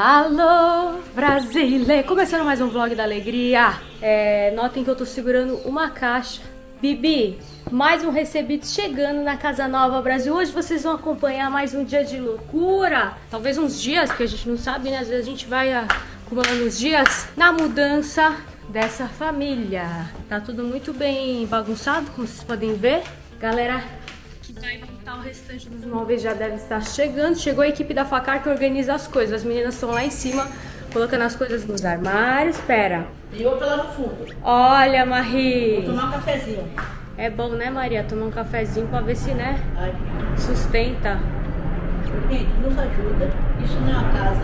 Alô, Brasília! Começando mais um vlog da alegria. É, notem que eu tô segurando uma caixa. Bibi, mais um recebido chegando na Casa Nova Brasil. Hoje vocês vão acompanhar mais um dia de loucura. Talvez uns dias, porque a gente não sabe, né? Às vezes a gente vai acumulando os dias na mudança dessa família. Tá tudo muito bem bagunçado, como vocês podem ver. Galera que montar o restante dos móveis já deve estar chegando. Chegou a equipe da Facar que organiza as coisas. As meninas estão lá em cima colocando as coisas nos armários. Espera. E outra lá no fundo. Olha, Marie. Vou tomar um cafezinho. É bom, né, Maria? Tomar um cafezinho pra ver se, né, Ai, sustenta. gente, nos ajuda. Isso não é uma casa.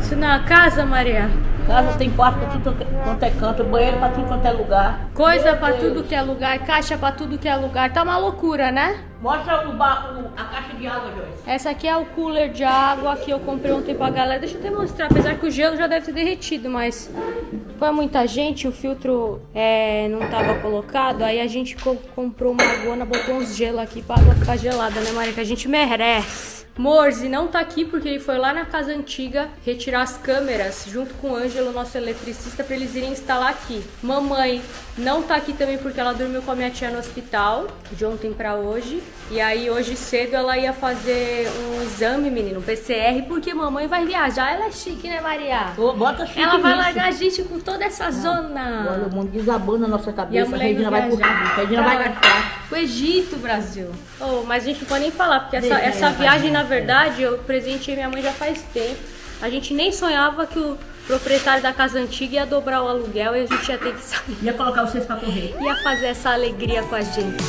Isso não é uma casa, Maria? Casa tem quarto pra tudo quanto é canto, banheiro pra tudo quanto é lugar. Coisa Meu pra Deus. tudo que é lugar, caixa pra tudo que é lugar. Tá uma loucura, né? Mostra o ba- a caixa de água, Joyce. Essa aqui é o cooler de água que eu comprei ontem pra galera. Deixa eu até mostrar, apesar que o gelo já deve ter derretido, mas foi muita gente, o filtro é, não tava colocado. Aí a gente co- comprou uma agona, botou uns gelo aqui pra água ficar gelada, né, Maria? Que a gente merece. Morzi não tá aqui porque ele foi lá na casa antiga retirar as câmeras junto com o Ângelo, nosso eletricista, pra eles irem instalar aqui. Mamãe não tá aqui também porque ela dormiu com a minha tia no hospital de ontem pra hoje. E aí hoje cedo ela ia fazer um exame, menino, um PCR, porque mamãe vai viajar. Ela é chique, né, Maria? Ô, Bota chique Ela vai nisso. largar a gente com toda essa Olha, zona. o mundo desabando na nossa E a cabeça. A Regina vai viajar. curtir. A Regina vai gastar. O Egito, Brasil. Oh, mas a gente não pode nem falar, porque essa, essa viagem, na verdade, eu presenteei minha mãe já faz tempo. A gente nem sonhava que o proprietário da casa antiga ia dobrar o aluguel e a gente ia ter que sair. Ia colocar vocês pra correr. Ia fazer essa alegria com a gente.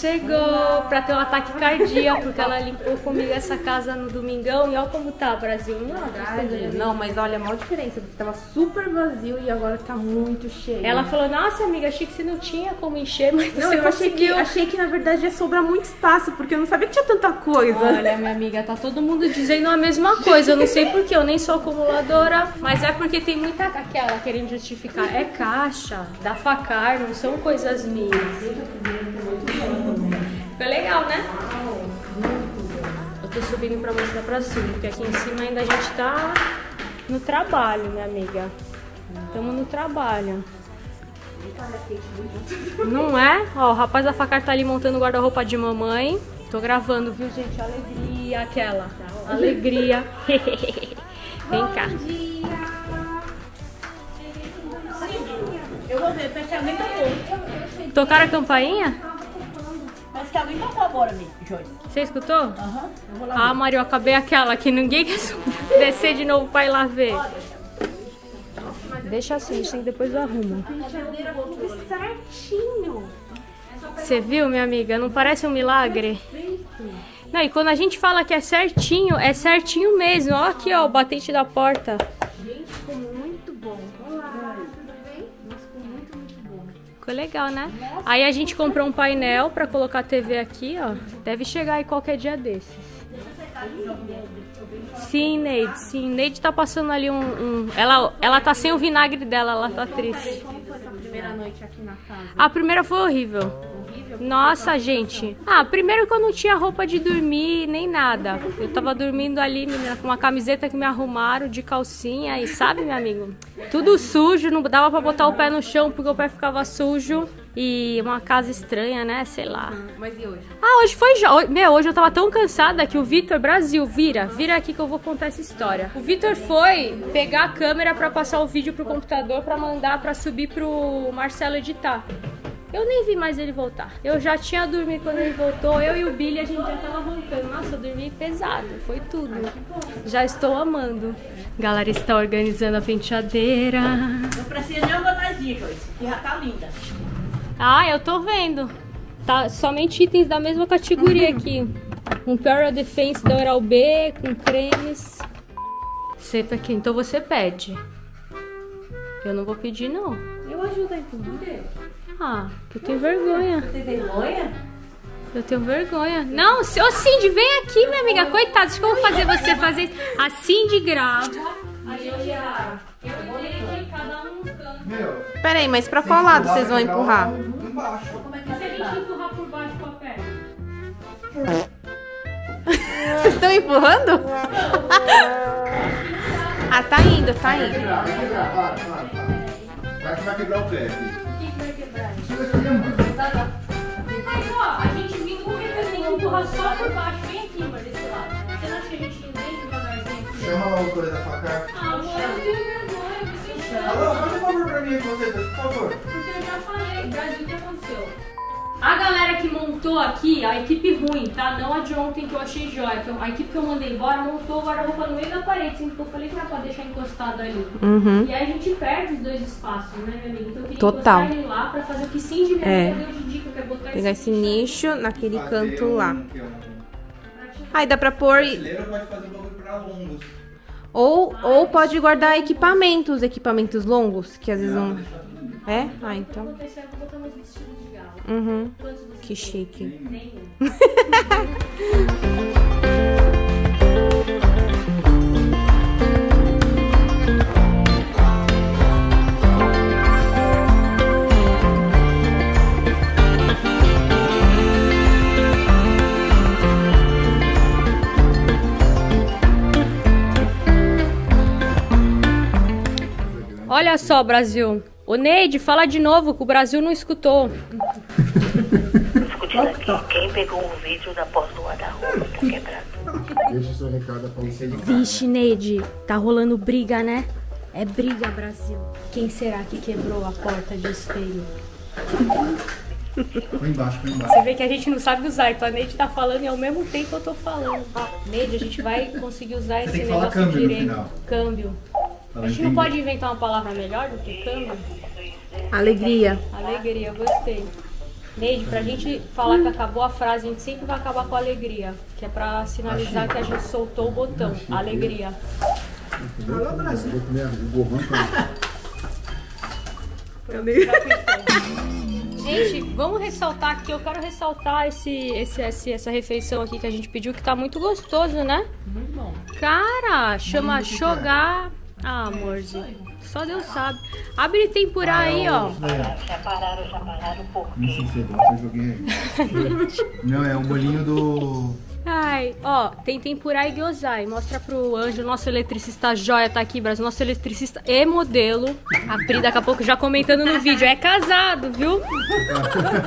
Chegou pra ter um ataque cardíaco, porque ela limpou comigo essa casa no domingão. E olha como tá, Brasil. Não, Verdade. Não, mas olha, a maior diferença, porque tava super vazio e agora tá muito cheio. Ela falou, nossa amiga, achei que você não tinha como encher, mas Não, você eu achei que, conseguiu. achei que na verdade ia sobrar muito espaço, porque eu não sabia que tinha tanta coisa. Olha, minha amiga, tá todo mundo dizendo a mesma coisa. Eu não sei porquê, eu nem sou acumuladora, mas é porque tem muita aquela querendo justificar. É caixa, da facar, não são coisas minhas. Ficou legal, né? Eu tô subindo pra mostrar pra cima, porque aqui em cima ainda a gente tá no trabalho, minha amiga. Estamos no trabalho. Não é? Ó, o rapaz da facar tá ali montando o guarda-roupa de mamãe. Tô gravando, viu, gente? Alegria, aquela. Alegria. Vem cá. Eu vou ver, alguém tocou. Tocaram a campainha? Parece que alguém tocou agora, amigo, Joyce. Você escutou? Aham. Eu vou lá Ah, Maria, eu acabei aquela que ninguém quer descer de novo pra ir lá ver. Deixa assim, assim depois eu arrumo. Certinho. Você viu, minha amiga? Não parece um milagre? Não, e quando a gente fala que é certinho, é certinho mesmo. Ó aqui, ó, o batente da porta. Ficou muito Ficou legal, né? Aí a gente comprou um painel pra colocar a TV aqui, ó. Deve chegar aí qualquer dia desses. Sim, Neide, sim. Neide tá passando ali um, um- Ela, ela tá sem o vinagre dela, ela tá triste. Como foi essa primeira noite aqui na casa? A primeira foi horrível. Nossa, gente. Ah, primeiro que eu não tinha roupa de dormir, nem nada. Eu tava dormindo ali, menina, com uma camiseta que me arrumaram de calcinha e sabe, meu amigo? Tudo sujo, não dava pra botar o pé no chão porque o pé ficava sujo. E uma casa estranha, né? Sei lá. Mas e hoje? Ah, hoje foi já. Meu, hoje eu tava tão cansada que o Vitor Brasil, vira, vira aqui que eu vou contar essa história. O Vitor foi pegar a câmera pra passar o vídeo pro computador pra mandar pra subir pro Marcelo editar. Eu nem vi mais ele voltar. Eu já tinha dormido quando ele voltou. Eu e o Billy, a gente já tava roncando. Nossa, eu dormi pesado. Foi tudo. Já estou amando. Galera está organizando a penteadeira. Não precisa nem organizar, Joyce, que já tá linda. Ah, eu tô vendo. Tá somente itens da mesma categoria aqui. Um Pure Defense da Oral B com cremes. Você tá aqui, então você pede. Eu não vou pedir, não. Eu ajudo aí, Deus. Ah, que eu tenho vergonha. Tem vergonha? Eu tenho vergonha. Não, se- ô Cindy, vem aqui, minha amiga. Coitada, que eu vou fazer você fazer isso. A Cindy grava. A gente já. Eu vou cada um no canto. Meu, Peraí, mas pra qual lado vocês vão que empurrar? um Embaixo. E se a gente empurrar por baixo com a perna? Vocês estão empurrando? ah, tá indo, tá Vai indo. quebrar, vai quebrar, para, para, para. Vai que vai quebrar o pé O. Mas ó, a gente vindo com tem que empurrar só por baixo. Vem aqui, amor, desse lado. Você não acha que a gente vem devagarzinho aqui? Chama o autor da faca. Ah, amor, eu tenho vergonha, você chama. Alô, faz um favor pra mim aqui, você, por favor. Porque eu já falei, Brasil, o que aconteceu? A galera que montou aqui, a equipe ruim, tá? Não a de ontem que eu achei jóia. eu- A equipe que eu mandei embora montou o guarda-roupa no meio da parede, sempre que eu falei que era pra deixar encostado ali. Uhum. E aí a gente perde os dois espaços, né, minha amiga? Então eu queria Total. encostar ele lá pra fazer o que sim de É. deu de dica, que é botar Pegar esse nicho naquele Fazer canto um- lá. é um- Aí dá pra pôr. Brasileiro pode fazer um pra longos. Ou, ou pode guardar equipamentos, equipamentos longos, que às vezes não. bem. É? Ah, então. botar esse aí, vou botar meus vestidos de gala. Uhum. Que chique. Olha só, Brasil. O Neide, fala de novo que o Brasil não escutou. Escute aqui, quem pegou o vídeo da porta do guarda-roupa tá quebrado. Deixa o seu recado pra você de Vixe, Neide, tá rolando briga, né? É briga, Brasil. Quem será que quebrou a porta de espelho? Põe embaixo, põe embaixo. Você vê que a gente não sabe usar, então a Neide tá falando e ao mesmo tempo eu tô falando. Neide, a gente vai conseguir usar esse tem que falar negócio direito. final. Câmbio. A gente não pode inventar uma palavra melhor do que câmbio? Alegria. Alegria, gostei. Neide, pra gente falar que acabou a frase, a gente sempre vai acabar com alegria. Que é pra sinalizar que a gente soltou o botão. Alegria. Vou comer o borrão pra... Gente, vamos ressaltar aqui. Eu quero ressaltar esse, esse, esse- essa refeição aqui que a gente pediu, que tá muito gostoso, né? Muito bom. Cara, chama Shogar. Ah, amorzinho. Só Deus sabe. Abre tempurá aí, ó. Já pararam, já pararam por Não quê? sei se você joguei aí. Não, é o bolinho do... Ai, ó, tem tempurá e gyozai. Mostra pro Anjo, nosso eletricista joia tá aqui, Brasil. Nosso eletricista e modelo. A Pri daqui a pouco já comentando no vídeo. É casado, viu?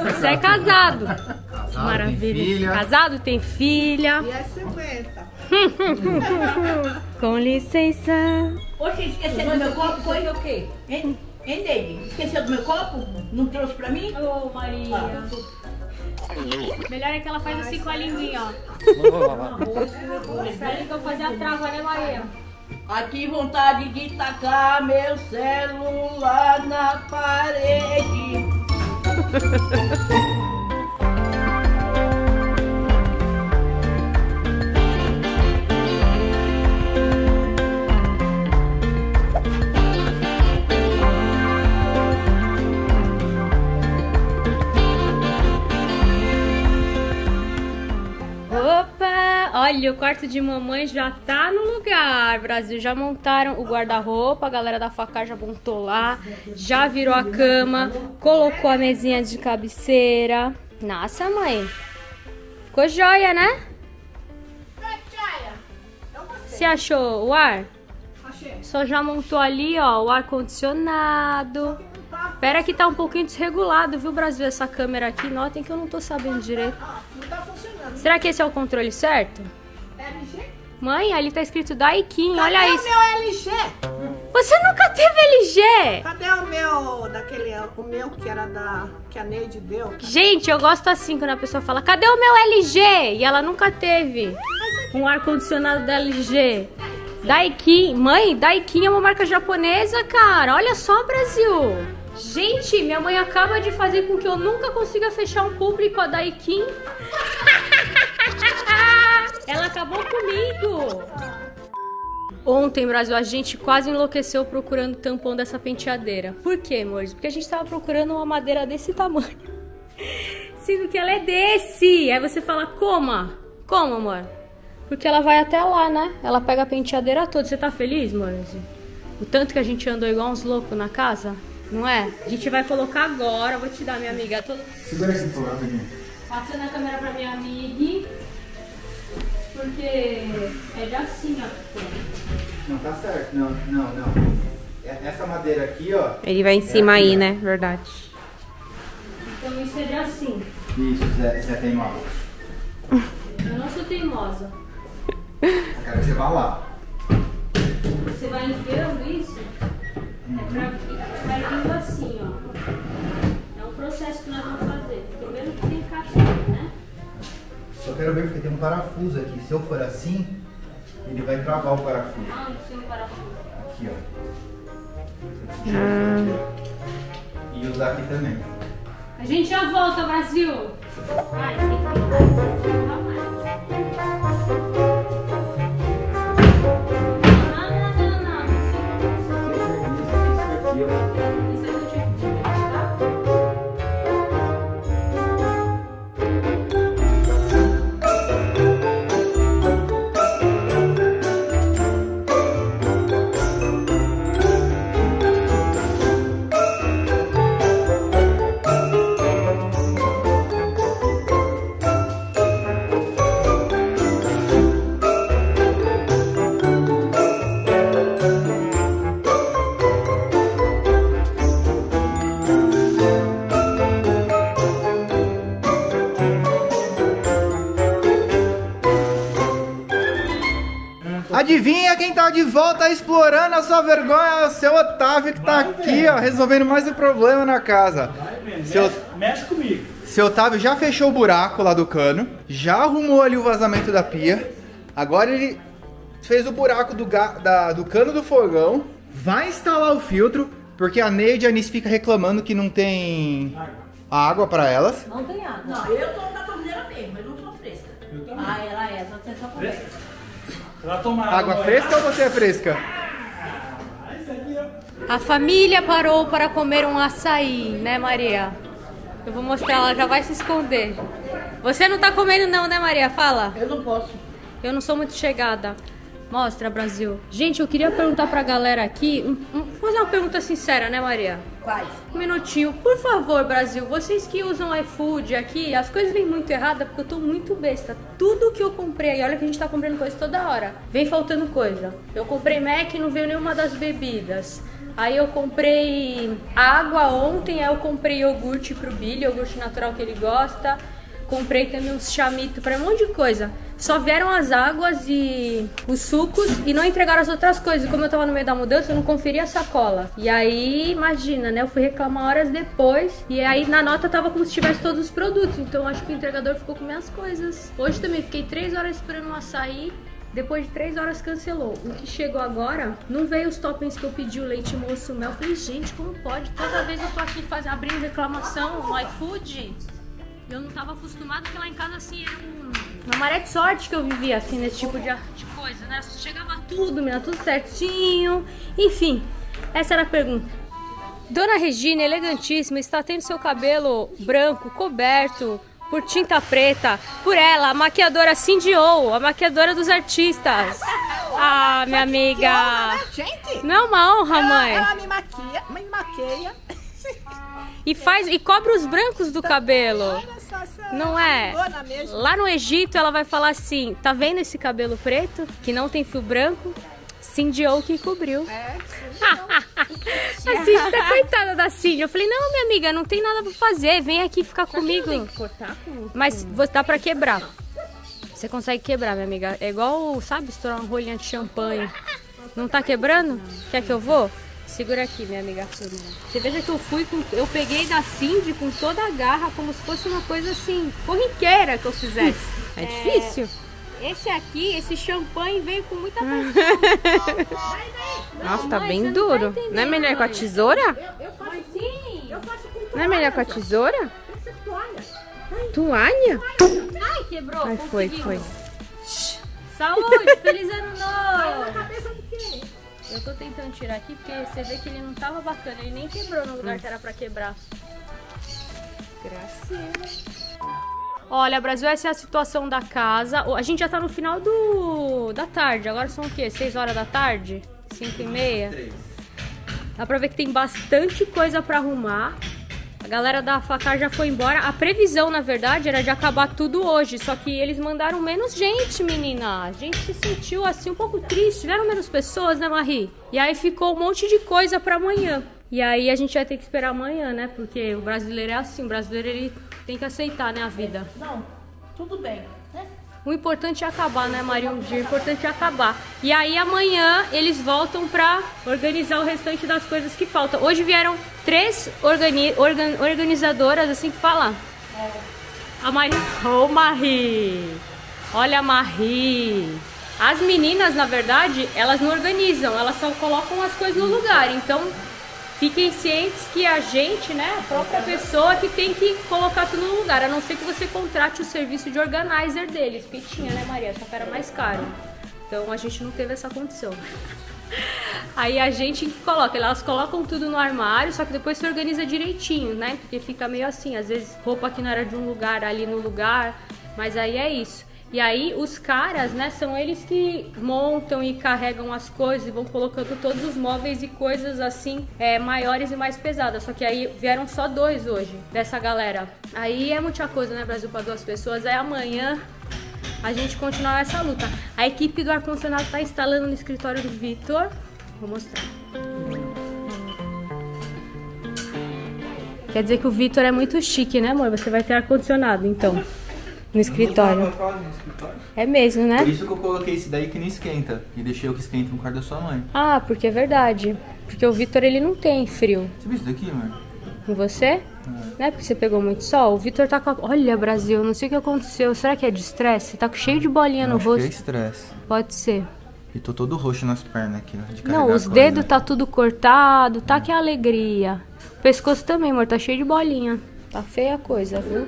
Você é casado. Maravilha. tem filha. Casado, tem filha. E é 50. Com licença. Oxe, esqueceu do meu copo? Foi o quê? Hein, hein David? Esqueceu do meu copo? Não trouxe pra mim? Ô, Maria. Melhor é que ela faz assim com a linguinha, ó. Espera que eu fazer a trava, né, Maria? Aqui vontade de tacar meu celular na parede. Opa! Olha, o quarto de mamãe já tá no lugar, Brasil. Já montaram o guarda-roupa, a galera da faca já montou lá, já virou a cama, colocou a mesinha de cabeceira. Nossa, mãe. Ficou joia, né? Você achou o ar? Só já montou ali, ó, o ar-condicionado. Pera que tá um pouquinho desregulado, viu, Brasil? Essa câmera aqui, notem que eu não tô sabendo direito. Não tá funcionando. Será que esse é o controle certo? LG? Mãe, ali tá escrito Daikin, olha Cadê isso. o meu LG? Você nunca teve LG? Cadê o meu, daquele, o meu que era da, que a Neide deu? Gente, eu gosto assim quando a pessoa fala, cadê o meu LG? E ela nunca teve um ar-condicionado da LG. Daikin, mãe, Daikin é uma marca japonesa, cara. Olha só, Brasil. Gente, minha mãe acaba de fazer com que eu nunca consiga fechar um público a Daikin. Ela acabou comigo. Ontem, Brasil, a gente quase enlouqueceu procurando o tampão dessa penteadeira. Por quê, amores? Porque a gente tava procurando uma madeira desse tamanho. Sendo que ela é desse. Aí você fala, coma. Como, amor? Porque ela vai até lá, né? Ela pega a penteadeira toda. Você tá feliz, amores? O tanto que a gente andou igual uns loucos na casa? Não é? A gente vai colocar agora. Vou te dar, minha amiga. Todo... Segura esse mim. Passando a câmera pra minha amiga. Porque é de assim, ó. Não, tá certo. Não, não, não. É- Essa madeira aqui, ó. Ele vai em cima aí, né? Verdade. Então isso é de assim. Isso, Zé, Zé mal. Eu não sou teimosa. Eu quero que você vá lá. Você vai enfiando isso, é pra vai vindo assim, ó. É um processo que nós vamos fazer. Primeiro que tem que encaixar, né? Só quero ver porque tem um parafuso aqui. Se eu for assim, ele vai travar o parafuso. Ah, não sei o parafuso. Aqui, ó. E usar aqui também. A gente já volta, Brasil! Ai, tem que Calma Isso Adivinha quem tá de volta explorando a sua vergonha? É o seu Otávio que tá aqui, ó, resolvendo mais um problema na casa. Seu, Mexe comigo. seu Otávio já fechou o buraco lá do cano, já arrumou ali o vazamento da pia. Agora ele fez o buraco do, ga- da- do cano do fogão, vai instalar o filtro, porque a Neide e a Anice fica reclamando que não tem água pra elas. Não tem água. Não, eu tô da torneira mesmo, eu não sou fresca. Eu também. Ah, ela é, só tem só Fresca? Ela toma Água fresca ou você é fresca? A família parou para comer um açaí, né, Maria? Eu vou mostrar, ela já vai se esconder. Você não tá comendo não, né, Maria? Fala. Eu não posso. Eu não sou muito chegada. Mostra, Brasil. Gente, eu queria perguntar pra galera aqui, um- um- vou fazer uma pergunta sincera, né, Maria? Faz. Um minutinho. Por favor, Brasil, vocês que usam iFood aqui, as coisas vêm muito erradas porque eu tô muito besta. Tudo que eu comprei, olha que a gente tá comprando coisa toda hora, vem faltando coisa. Eu comprei Mac e não veio nenhuma das bebidas. Aí eu comprei água ontem, aí eu comprei iogurte pro Billy, iogurte natural que ele gosta. Comprei também uns chamitos para um monte de coisa. Só vieram as águas e os sucos e não entregaram as outras coisas. Como eu tava no meio da mudança, eu não conferi a sacola. E aí, imagina, né? Eu fui reclamar horas depois. E aí na nota tava como se tivesse todos os produtos. Então acho que o entregador ficou com minhas coisas. Hoje também fiquei três horas esperando um açaí. Depois de três horas cancelou. O que chegou agora, não veio os toppings que eu pedi, o leite moço, o mel. Eu falei, gente, como pode? Toda vez eu tô aqui faz, abrindo reclamação no iFood. Eu não tava acostumada porque lá em casa assim era um, uma maré de sorte que eu vivia assim nesse tipo de, de coisa, né? Chegava tudo, menina, tudo certinho. Enfim, essa era a pergunta. Dona Regina, elegantíssima, está tendo seu cabelo branco coberto por tinta preta. Por ela, a maquiadora Cindy Oh, a maquiadora dos artistas. Ah, minha amiga. Gente, Não é uma honra, mãe. ela me maquia, me maqueia. E faz e cobre os brancos do cabelo. Não é? Lá no Egito ela vai falar assim: tá vendo esse cabelo preto que não tem fio branco? Cindy O que cobriu. É, A Cindy tá coitada da Cindy. Eu falei: não, minha amiga, não tem nada pra fazer. Vem aqui ficar comigo. Cortar com... Mas dá pra quebrar. Você consegue quebrar, minha amiga. É igual, sabe, estourar uma rolinha de champanhe. Não tá quebrando? Quer que eu vou? Segura aqui, minha amiga Fúria. Você veja que eu fui com. Eu peguei da Cindy com toda a garra, como se fosse uma coisa assim, corriqueira que eu fizesse. É difícil. Esse aqui, esse champanhe veio com muita paixão. Nossa, tá Mãe, bem não duro. tá entendendo, Não é melhor com a mãe. tesoura? Mas sim! Não é melhor com a tesoura? Toalha? Ai, quebrou. Ai, foi, foi. Saúde! Feliz ano novo! Eu tô tentando tirar aqui porque você vê que ele não tava bacana. Ele nem quebrou no lugar que era pra quebrar. Gracinha. Olha, Brasil, essa é a situação da casa. A gente já tá no final do da tarde. Agora são o quê? 6 horas da tarde? 5 e meia? Dá pra ver que tem bastante coisa pra arrumar. A galera da Facar já foi embora. A previsão, na verdade, era de acabar tudo hoje. Só que eles mandaram menos gente, menina. A gente se sentiu assim um pouco triste. Tiveram menos pessoas, né, Marie? E aí ficou um monte de coisa pra amanhã. E aí a gente vai ter que esperar amanhã, né? Porque o brasileiro é assim. O brasileiro ele tem que aceitar, né, a vida. Não, tudo bem. O importante é acabar, né, Maria? Um dia o importante é acabar. E aí amanhã eles voltam pra organizar o restante das coisas que faltam. Hoje vieram três organi organ- organizadoras, assim que fala. A Maria. Ô, Marie! Olha a Marie! As meninas, na verdade, elas não organizam, elas só colocam as coisas no lugar. Então, fiquem cientes que a gente, né, a própria pessoa que tem que colocar tudo no lugar, a não ser que você contrate o serviço de organizer deles, que tinha, né, Maria? Só que era mais caro. Então a gente não teve essa condição. Aí a gente que coloca, elas colocam tudo no armário, só que depois se organiza direitinho, né? Porque fica meio assim, às vezes roupa que não era de um lugar ali no lugar, mas aí é isso. E aí os caras, né, são eles que montam e carregam as coisas e vão colocando todos os móveis e coisas assim, é, maiores e mais pesadas. Só que aí vieram só dois hoje dessa galera. Aí é muita coisa, né, Brasil, para duas pessoas. Aí amanhã a gente continuar essa luta. A equipe do ar-condicionado tá instalando no escritório do Vitor. Vou mostrar. Quer dizer que o Vitor é muito chique, né, amor? Você vai ter ar-condicionado, então, no escritório. É mesmo, né? Por isso que eu coloquei esse daí que não esquenta. E deixei o que esquenta no quarto da sua mãe. Ah, porque é verdade. Porque o Vitor, ele não tem frio. Você viu isso daqui, amor? E você? Não é porque você pegou muito sol? O Vitor tá com a... Olha, Brasil, não sei o que aconteceu. Será que é de estresse? Tá cheio de bolinha no Acho que é rosto. estresse. Pode ser. E tô todo roxo nas pernas aqui, ó. de Não, os dedos tá tudo cortado, tá que alegria. O pescoço também, amor, tá cheio de bolinha. Tá feia a coisa, viu?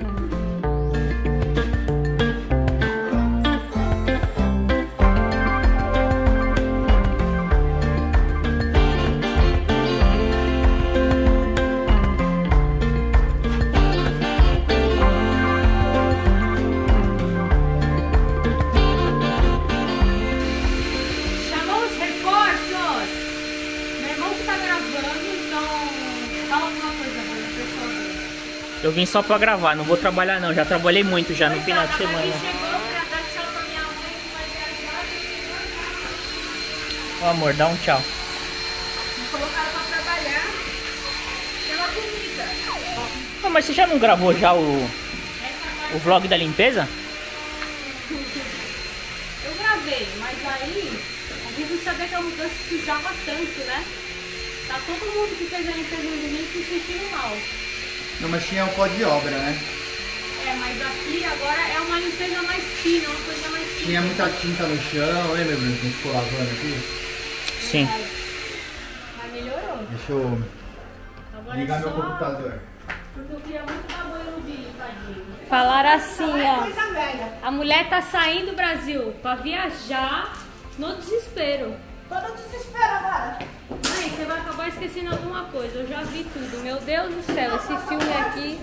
Vim só pra gravar, não vou trabalhar não. Já trabalhei muito já no final de semana. Ó, amor, dá um tchau. Me colocaram pra trabalhar pela comida. Ah, mas você já não gravou já o, o vlog da limpeza? Eu gravei, mas aí a gente não sabia que a mudança sujava tanto, né? Tá todo mundo que fez a limpeza no domingo se sentindo mal. Não, mas tinha o código de obra, né? É, mas aqui agora é uma limpeza mais fina, uma coisa mais fina. Tinha muita tinta no chão, lembra, Bruno, que a gente ficou lavando aqui? Sim. Mas melhorou. Deixa eu Agora ligar é meu só... computador. Porque eu queria muito dar banho no Billy, tadinho. Falaram assim, ó. A mulher tá saindo do Brasil pra viajar no desespero. Todo desespero agora. Mãe, você vai acabar esquecendo alguma coisa. Eu já vi tudo. Meu Deus do céu, esse filme aqui.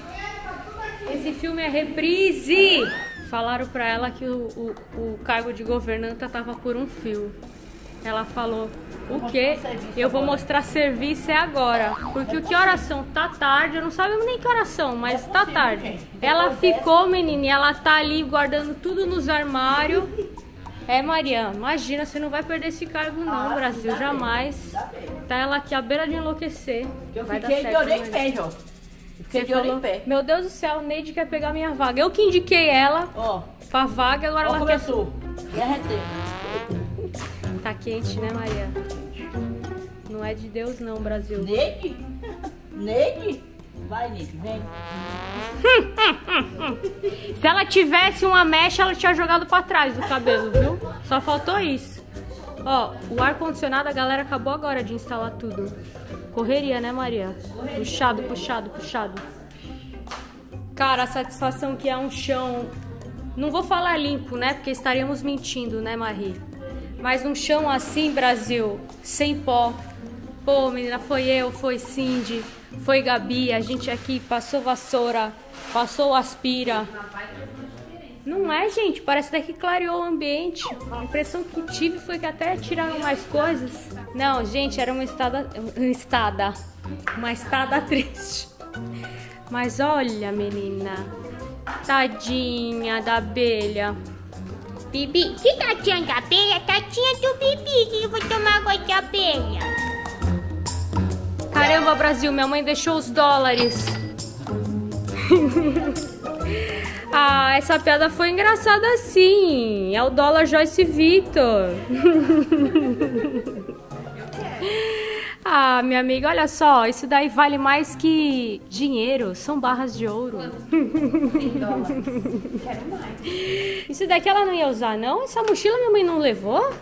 Esse filme é reprise. Falaram pra ela que o, o, o cargo de governanta tava por um fio. Ela falou: O quê? Eu vou mostrar serviço é agora. Porque o que horas são? Tá tarde, eu não sabemos nem que horas são, mas tá tarde. Ela ficou, menina, e ela tá ali guardando tudo nos armários. É, Maria, imagina, você não vai perder esse cargo não, Brasil, jamais. Tá ela aqui à beira de enlouquecer. Eu Vai dar fiquei de certo, orelha em Maria. pé. Eu Fiquei de falou, em pé. meu Deus do céu, Neide quer pegar minha vaga. Eu que indiquei ela Ó, pra vaga, agora ó ela quer... começou. Tá quente, né, Maria? Não é de Deus não, Brasil. Neide? Neide? Vai, Neide, vem. Se ela tivesse uma mecha, ela tinha jogado pra trás do cabelo, viu? Só faltou isso. Ó, o ar-condicionado, a galera acabou agora de instalar tudo. Correria, né, Maria? Puxado, puxado, puxado. Cara, a satisfação que é um chão. Não vou falar limpo, né? Porque estaríamos mentindo, né, Marie? Mas um chão assim, Brasil, sem pó. Pô, menina, foi eu, foi Cindy, foi Gabi. A gente aqui passou vassoura, passou aspira. Não é, gente? Parece até que clareou o ambiente. A impressão que tive foi que até tiraram mais coisas. Não, gente, era uma estada. Uma estada. Uma estada triste. Mas olha, menina. Tadinha da abelha. Bibi, que tatinha da abelha? Tatinha do Bibi, que eu vou tomar água de abelha. Caramba, Brasil, minha mãe deixou os dólares. ah, essa piada foi engraçada sim. É o dólar Joyce Victor. ah, minha amiga, olha só, isso daí vale mais que dinheiro. São barras de ouro. Isso daqui ela não ia usar, não? Essa mochila minha mãe não levou?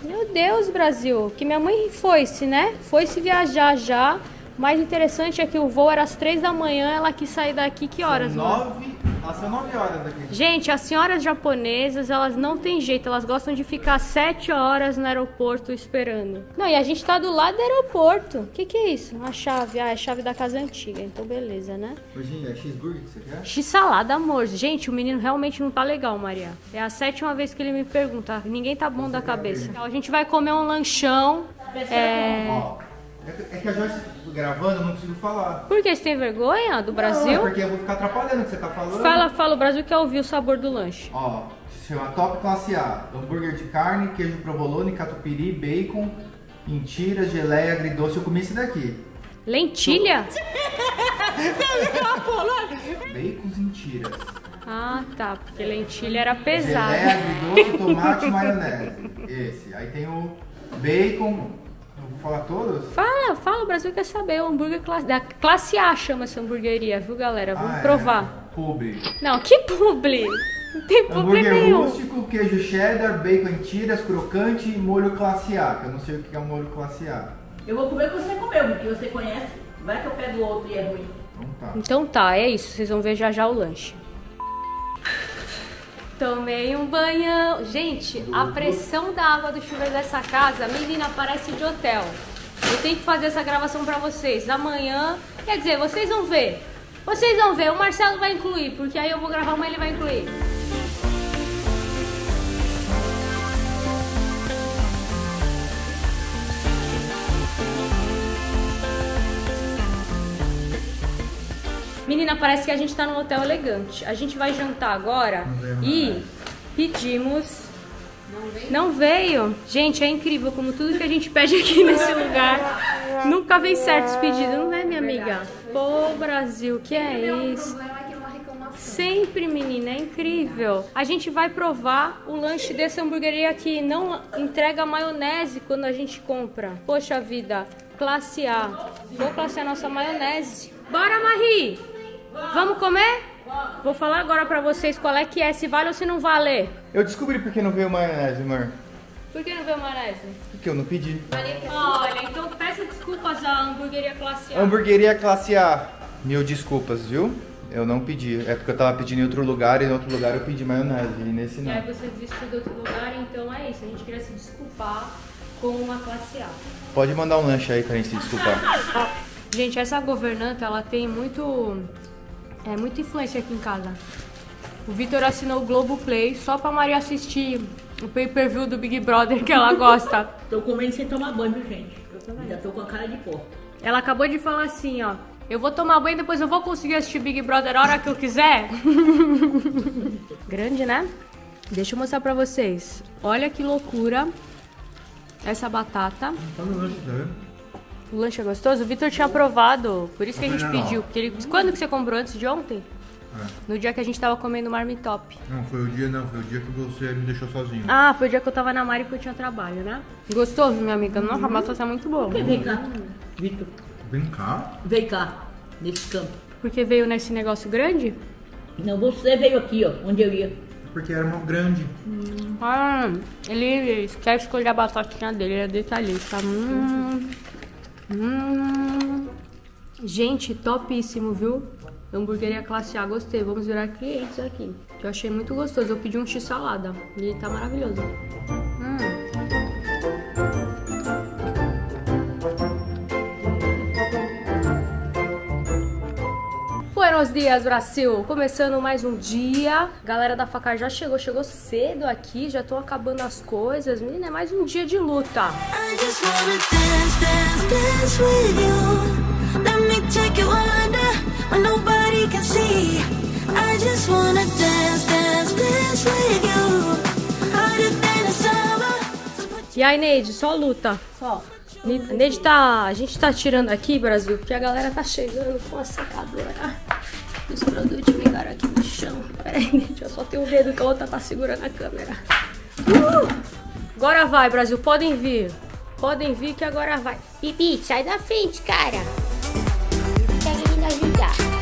Meu Deus, Brasil, que minha mãe foi-se, né? Foi-se viajar já. O mais interessante é que o voo era às três da manhã, ela quis sair daqui que horas, mano? Nove. Nossa, são nove horas daqui. Gente, as senhoras japonesas, elas não têm jeito, elas gostam de ficar sete horas no aeroporto esperando. Não, e a gente tá do lado do aeroporto. O que que é isso? Uma chave. Ah, é a chave da casa antiga, então beleza, né? Hoje é cheeseburger que você quer? X-salada, amor. Gente, o menino realmente não tá legal, Maria. É a sétima vez que ele me pergunta. Ninguém tá bom da cabeça. Então, a gente vai comer um lanchão. É... É que- é a Joyce gravando, eu não consigo falar. Por que você tem vergonha do Não, Brasil? é porque eu vou ficar atrapalhando o que você tá falando. Fala, fala, o Brasil quer ouvir o sabor do lanche. Ó, se chama Top Classe A. Hambúrguer de carne, queijo provolone, catupiry, bacon, mentiras, geleia, agridoce. Eu comi esse daqui. Lentilha? Bacons em tiras. Ah, tá. Porque lentilha era Geleia, pesado. agridoce, tomate e maionese. Esse. Aí tem o bacon. Falar todos? Fala, fala, o Brasil quer saber. O hambúrguer classe, da classe A chama essa hamburgueria, viu, galera? Vamos Ah, é. provar. Publi. Não, que publi? Não tem publi Hambúrguer nenhum. rústico, queijo cheddar, bacon em tiras, crocante e molho classe A. Que eu não sei o que é um molho classe A. Eu vou comer o que você comeu, porque você conhece. Vai que eu pego outro e é ruim. Então tá. Então tá, é isso. Vocês vão ver já já o lanche. Tomei um banhão. Gente, a pressão da água do chuveiro dessa casa, menina, parece de hotel. Eu tenho que fazer essa gravação pra vocês amanhã. Quer dizer, vocês vão ver. Vocês vão ver. O Marcelo vai incluir, porque aí eu vou gravar uma ele vai incluir. Menina, parece que a gente tá num hotel elegante. A gente vai jantar agora e pedimos. Não veio? Gente, é incrível como tudo que a gente pede aqui nesse lugar nunca vem certo esse pedido, não é, minha amiga? Pô, Brasil, que é isso? Sempre, menina, é incrível. A gente vai provar o lanche dessa hamburgueria que não entrega maionese quando a gente compra. Poxa vida, classe A. Vou classear nossa maionese. Bora, Marie! Vamos comer? Vou falar agora pra vocês qual é que é, se vale ou se não vale. Eu descobri por que não veio maionese, amor. Por que não veio maionese? Porque eu não pedi. Olha, então peça desculpas à hamburgueria classe A. Hamburgueria classe A. Mil desculpas, viu? Eu não pedi. É porque eu tava pedindo em outro lugar e em outro lugar eu pedi maionese. E nesse E aí não. você desistiu de outro lugar, então é isso. A gente queria se desculpar com uma classe A. Pode mandar um lanche aí pra gente se desculpar. Gente, essa governanta, ela tem muito... É, muita influência aqui em casa. O Vitor assinou o Globoplay só pra Maria assistir o pay-per-view do Big Brother que ela gosta. Tô comendo sem tomar banho, viu, gente? Ainda tô com a cara de porco. Ela acabou de falar assim, ó. Eu vou tomar banho, depois eu vou conseguir assistir Big Brother a hora que eu quiser. Grande, né? Deixa eu mostrar pra vocês. Olha que loucura essa batata. O lanche é gostoso? O Vitor tinha aprovado, por isso que a gente Não. pediu. Porque ele... Quando que você comprou? Antes de ontem? No dia que a gente tava comendo marmitop. Não, foi o dia não, foi o dia que você me deixou sozinho. Ah, foi o dia que eu tava na Mari porque eu tinha trabalho, né? Gostoso, minha amiga. Nossa, a batata é muito boa. Vem cá, Vitor. Vem cá. Vem cá, nesse campo. Porque veio nesse negócio grande? Não, você veio aqui, ó, onde eu ia. Porque era uma grande. Ah, ele quer escolher a batatinha dele, ele é detalhista. Hum, hum. Gente, topíssimo, viu? Hamburgueria classe A, gostei. Vamos virar clientes aqui. Que eu achei muito gostoso. Eu pedi um x-salada e tá maravilhoso. Buenos dias, Brasil! Começando mais um dia. Galera da Facar já chegou, chegou cedo aqui, já estão acabando as coisas. Menina, é mais um dia de luta. I just wanna dance, dance, dance with you. Let me take you under when nobody can see. I just wanna dance, dance, dance with you. Harder than a summer. E aí, Neide, só luta. Só. Ne- Neide tá. A gente tá tirando aqui, Brasil, porque a galera tá chegando com a secadora. Os produtos ficaram aqui no chão. Pera aí, Neide, eu só tenho o dedo que a outra tá segurando a câmera. Uh! Agora vai, Brasil, podem vir. Podem vir que agora vai. Bibi, sai da frente, cara. Tá querendo ajudar.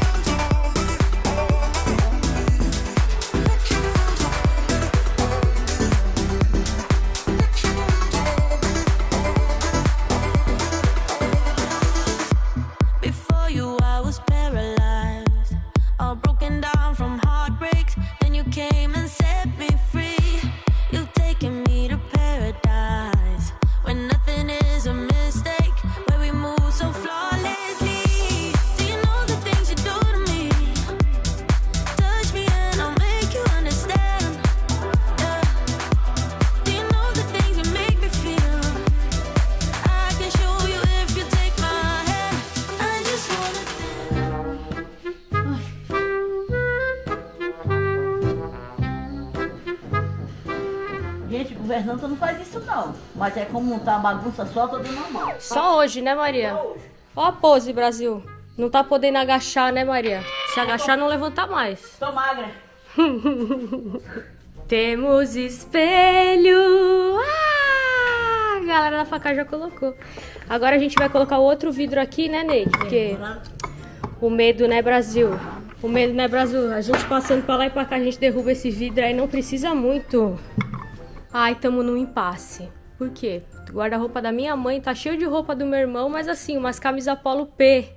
Tá uma bagunça só, tô dando uma mão. Só hoje, né, Maria? Ó a pose, Brasil. Não tá podendo agachar, né, Maria? Se agachar, não levanta mais. Tô magra. Temos espelho! Ah! A galera da faca já colocou. Agora a gente vai colocar o outro vidro aqui, né, Neide? Porque o medo, né, Brasil? O medo, né, Brasil? A gente passando pra lá e pra cá, a gente derruba esse vidro aí, não precisa muito. Ai, tamo num impasse. Por quê? O guarda-roupa da minha mãe tá cheio de roupa do meu irmão, mas assim, umas camisas polo P.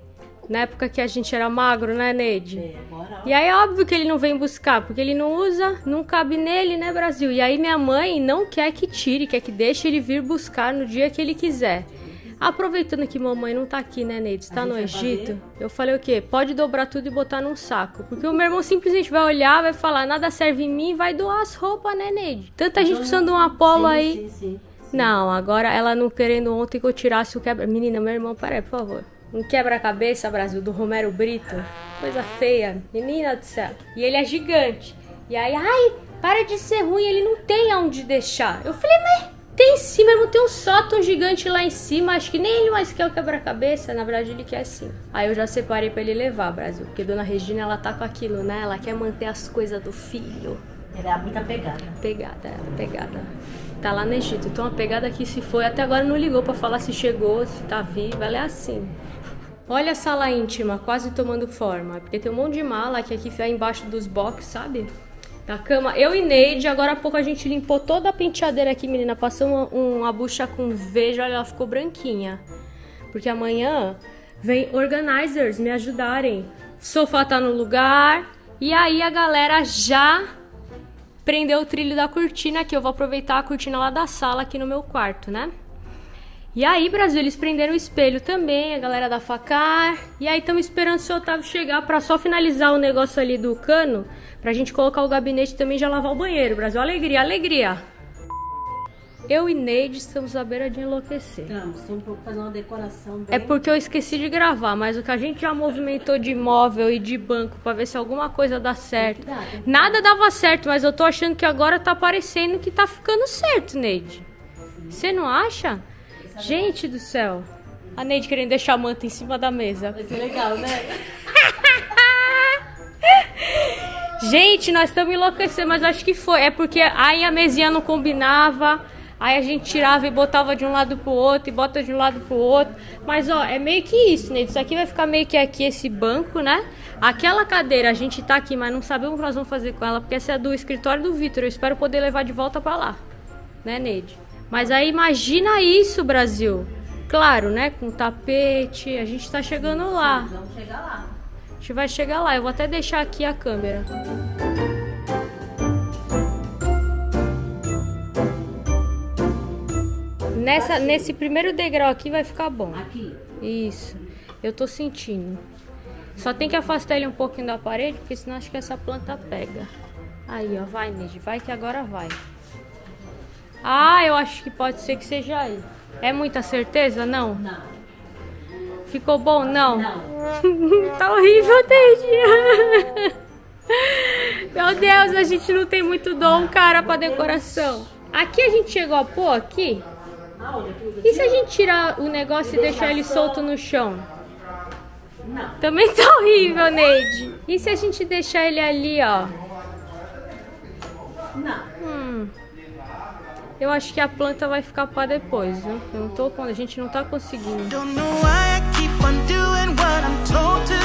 Na época que a gente era magro, né, Neide? E aí é óbvio que ele não vem buscar, porque ele não usa, não cabe nele, né, Brasil? E aí minha mãe não quer que tire, quer que deixe ele vir buscar no dia que ele quiser. Aproveitando que mamãe não tá aqui, né, Neide? Está no Egito. Eu falei o quê? Pode dobrar tudo e botar num saco. Porque o meu irmão simplesmente vai olhar, vai falar, nada serve em mim vai doar as roupas, né, Neide? Tanta gente precisando de um Apolo aí. Não, agora ela não querendo ontem que eu tirasse o quebra. Menina, meu irmão, peraí, por favor. Um quebra-cabeça, Brasil, do Romero Brito. Coisa feia. Menina do céu. E ele é gigante. E aí, ai, para de ser ruim, ele não tem aonde deixar. Eu falei, mas tem sim, meu irmão, tem um sótão gigante lá em cima. Acho que nem ele mais quer o quebra-cabeça. Na verdade, ele quer sim. Aí eu já separei pra ele levar, Brasil. Porque Dona Regina, ela tá com aquilo, né? Ela quer manter as coisas do filho. Ela é muito apegada. Pegada, pegada. Tá lá no Egito. Então a pegada que se foi, até agora não ligou pra falar se chegou, se tá viva. Ela é assim. Olha a sala íntima, quase tomando forma. Porque tem um monte de mala que aqui fica embaixo dos box, sabe? Da cama. Eu e Neide, agora há pouco a gente limpou toda a penteadeira aqui, menina. Passou uma, uma bucha com veja, olha, ela ficou branquinha. Porque amanhã vem organizers me ajudarem. Sofá tá no lugar. E aí a galera já prendeu o trilho da cortina aqui. Eu vou aproveitar a cortina lá da sala aqui no meu quarto, né? E aí, Brasil, eles prenderam o espelho também, a galera da Facar. E aí estamos esperando o seu Otávio chegar pra só finalizar o negócio ali do cano, pra gente colocar o gabinete também e já lavar o banheiro. Brasil, alegria, alegria. Eu e Neide estamos à beira de enlouquecer. Sempre vou fazer uma decoração. É porque eu esqueci de gravar, mas o que a gente já movimentou de móvel e de banco pra ver se alguma coisa dá certo. Nada dava certo, mas eu tô achando que agora tá parecendo que tá ficando certo, Neide. Você não acha? Gente do céu. A Neide querendo deixar a manta em cima da mesa. Vai ser legal, né? Gente, nós estamos enlouquecendo, mas acho que foi. É porque aí a mesinha não combinava. Aí a gente tirava e botava de um lado pro outro e bota de um lado pro outro. Mas ó, é meio que isso, né? Isso aqui vai ficar meio que aqui esse banco, né? Aquela cadeira a gente tá aqui, mas não sabemos o que nós vamos fazer com ela, porque essa é do escritório do Vitor. Eu espero poder levar de volta pra lá. Né, Neide? Mas aí imagina isso, Brasil. Claro, né? Com tapete. A gente tá chegando lá. Vamos chegar lá. A gente vai chegar lá. Eu vou até deixar aqui a câmera. Nessa, nesse primeiro degrau aqui vai ficar bom. Aqui. Isso. Eu tô sentindo. Só tem que afastar ele um pouquinho da parede, porque senão acho que essa planta pega. Aí, ó. Vai, Neide. Vai que agora vai. Ah, eu acho que pode ser que seja aí. É muita certeza? Não? Não. Ficou bom? Não. Não. tá horrível, Neide. Meu Deus, a gente não tem muito dom, cara, pra decoração. Aqui a gente chegou a pôr aqui. E se a gente tirar o negócio e deixar ele solto no chão? Não. Também tá horrível, Neide. E se a gente deixar ele ali, ó? Não. Hum. Eu acho que a planta vai ficar pra depois, viu? Eu não tô, com- a gente não tá conseguindo. Don't know why I keep on doing what I'm told to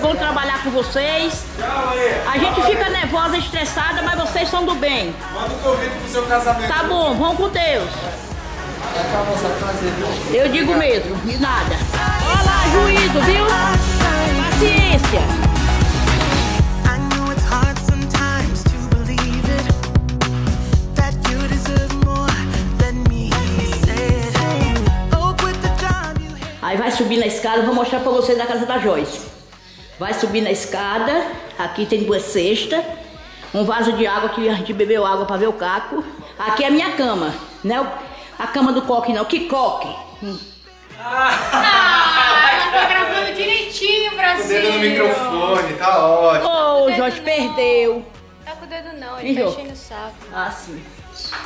bom trabalhar com vocês. A gente fica nervosa, estressada, mas vocês são do bem. Manda o convite pro seu casamento. Tá bom, vão com Deus. Eu digo mesmo, de nada. Olha lá, juízo, viu? Paciência. Aí vai subir na escada, vou mostrar pra vocês a casa da Joyce. Vai subir na escada, aqui tem duas cestas, um vaso de água que a gente bebeu água pra ver o caco. Aqui é a minha cama, né? O- A cama do coque não, que coque? Ah, tá gravando direitinho, O Brasil. dedo no microfone, tá ótimo. Ô, o Jorge perdeu. Tá com o dedo não, ele tá Mijou. enchendo o saco. Ah, sim.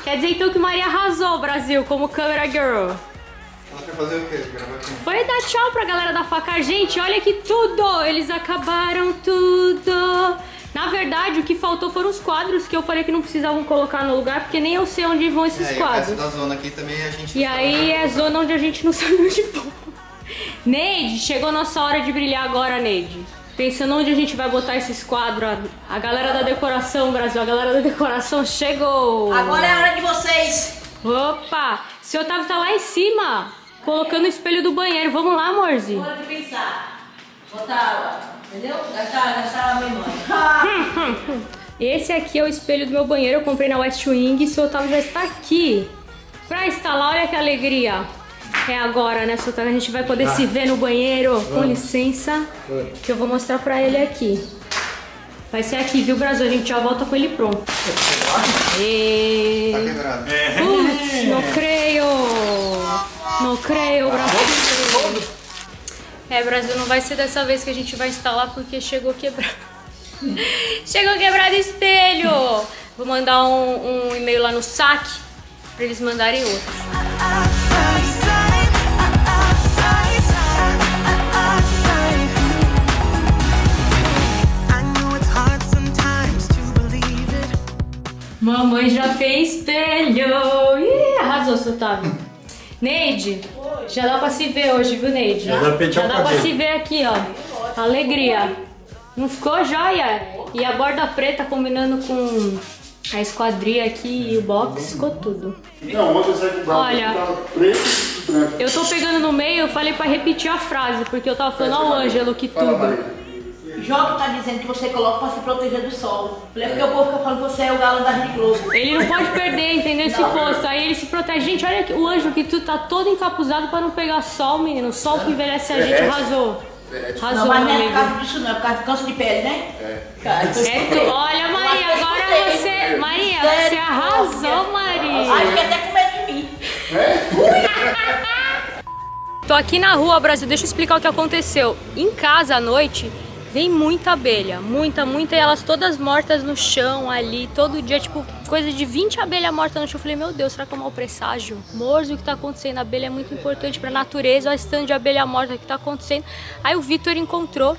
Quer dizer então que Maria arrasou, Brasil, como câmera girl. Ela quer fazer o quê? Gravar aqui. Foi dar tchau pra galera da faca. Gente, olha que tudo! Eles acabaram tudo! Na verdade, o que faltou foram os quadros que eu falei que não precisavam colocar no lugar, porque nem eu sei onde vão esses É, e quadros. da zona aqui também a gente... E aí é zona onde a gente não sabe onde vão. Neide, chegou nossa hora de brilhar agora, Neide. Pensando onde a gente vai botar esses quadros. A- A galera da decoração, Brasil, a galera da decoração chegou. Agora é a hora de vocês. Opa! Seu Otávio tá lá em cima, colocando o espelho do banheiro. Vamos lá, amorzinho. Hora de pensar. Botar, entendeu? Gastar, gastar a memória. Esse aqui é o espelho do meu banheiro, eu comprei na West Wing e seu Otávio já está aqui. Pra instalar, olha que alegria. É agora, né, seu Otávio? A gente vai poder se ver no banheiro. Com licença, que eu vou mostrar pra ele aqui. Vai ser aqui, viu, Brasil? A gente já volta com ele pronto. E... Tá quebrado. Putz, não creio! Não creio, Brasil! É, Brasil, não vai ser dessa vez que a gente vai instalar porque chegou quebrado. chegou quebrado espelho! Vou mandar um, um e-mail lá no saque pra eles mandarem outro. Mamãe já tem espelho! Ih, arrasou, seu Otávio. Neide, já dá pra se ver hoje, viu, Neide? Já dá Já dá pra se ver aqui, ó. Alegria. Não ficou joia? E a borda preta combinando com a esquadria aqui e o box, ficou tudo. Não, ontem sai com Olha. tava preto e branco. Eu tô pegando no meio, eu falei pra repetir a frase, porque eu tava falando ao Ângelo que Fala, tudo. Jó que tá dizendo que você coloca pra se proteger do sol. Falei, porque o povo fica falando que você é o galã da Rede Globo. Ele não pode perder, entendeu? Esse posto. Aí ele se protege. Gente, olha aqui, o Ângelo que tudo tá todo encapuzado pra não pegar sol, menino. O sol que envelhece a gente arrasou. Arrasou, Não, mas não é por causa disso não, é por causa do câncer de pele, né? É. É tu. Olha, Maria, agora você. Maria, você arrasou, Maria. Ai, fiquei até com medo de mim. Tô aqui na rua, Brasil. Deixa eu explicar o que aconteceu. Em casa à noite vem muita abelha, muita, muita, e elas todas mortas no chão ali, todo dia, tipo, coisa de 20 abelhas mortas no chão. Eu falei, meu Deus, será que é um mau presságio? Morzo, o que tá acontecendo? A abelha é muito importante pra natureza, olha esse tanto de abelha morta, que tá acontecendo? Aí o Vitor encontrou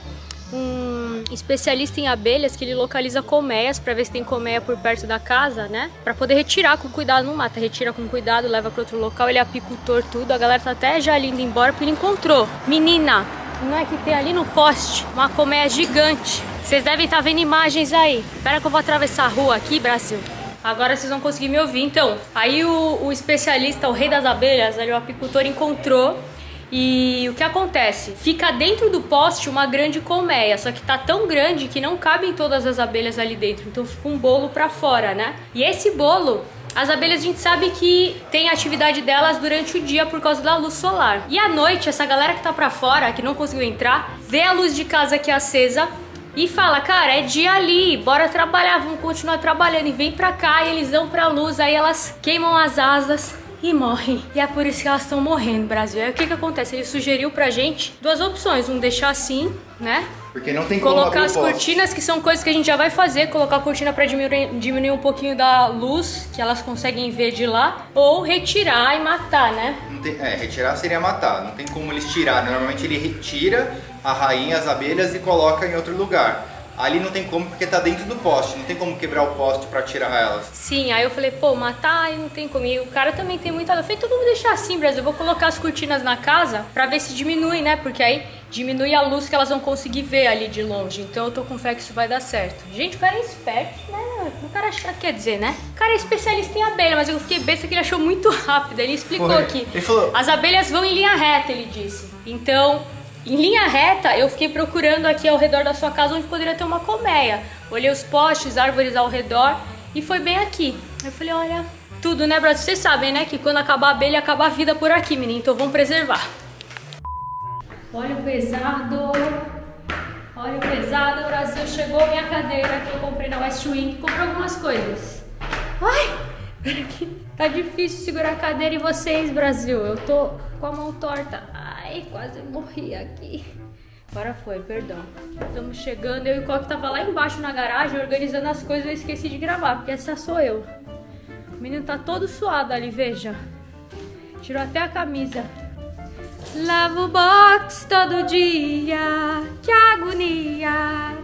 um especialista em abelhas que ele localiza colmeias para ver se tem colmeia por perto da casa, né? Para poder retirar com cuidado, não mata, retira com cuidado, leva para outro local. Ele é apicultor, tudo. A galera tá até já indo embora porque ele encontrou. Menina, não é que tem ali no poste uma colmeia gigante. Vocês devem estar vendo imagens aí. Espera que eu vou atravessar a rua aqui, Brasil. Agora vocês vão conseguir me ouvir. Então, aí o, o especialista, o rei das abelhas, ali, o apicultor encontrou e o que acontece? Fica dentro do poste uma grande colmeia, só que tá tão grande que não cabem todas as abelhas ali dentro, então fica um bolo pra fora, né? E esse bolo, as abelhas a gente sabe que tem atividade delas durante o dia por causa da luz solar. E à noite, essa galera que tá pra fora, que não conseguiu entrar, vê a luz de casa aqui acesa e fala, cara, é dia ali, bora trabalhar, vamos continuar trabalhando. E vem pra cá e eles vão pra luz, aí elas queimam as asas e morrem. E é por isso que elas estão morrendo, Brasil. Aí o que que acontece? Ele sugeriu pra gente duas opções. Um, deixar assim, né? Porque não tem como Colocar abrir as cortinas, que são coisas que a gente já vai fazer. Colocar a cortina pra diminuir, diminuir um pouquinho da luz, que elas conseguem ver de lá. Ou retirar e matar, né? Não tem- é, retirar seria matar. Não tem como eles tirar. Normalmente ele retira a rainha, as abelhas e coloca em outro lugar. Ali não tem como porque tá dentro do poste. Não tem como quebrar o poste pra tirar elas. Sim, aí eu falei, pô, matar aí não tem como. E o cara também tem muita. Eu falei, então vamos deixar assim, Brasil. Eu vou colocar as cortinas na casa pra ver se diminui, né? Porque aí diminui a luz que elas vão conseguir ver ali de longe. Então eu tô com fé que isso vai dar certo. Gente, o cara é esperto, né? O cara quer dizer, né? O cara é especialista em abelha, mas eu fiquei besta que ele achou muito rápido. Ele explicou Foi. aqui. Ele falou- As abelhas vão em linha reta, ele disse. Então, em linha reta, eu fiquei procurando aqui ao redor da sua casa onde poderia ter uma colmeia. Olhei os postes, árvores ao redor e foi bem aqui. Eu falei, olha, tudo, né, Brasil? Vocês sabem, né, que quando acabar a abelha, acaba a vida por aqui, menino. Então vamos preservar. Olha o pesado. Olha o pesado, Brasil. Chegou minha cadeira que eu comprei na West Wing. Comprei algumas coisas. Ai, peraí. Tá difícil segurar a cadeira e vocês, Brasil. Eu tô com a mão torta. Ai, quase morri aqui. Agora foi, perdão. Estamos chegando. Eu e o Coque tava lá embaixo na garagem organizando as coisas. Eu esqueci de gravar, porque essa sou eu. O menino tá todo suado ali, veja. Tirou até a camisa. Lavo box todo dia, que agonia.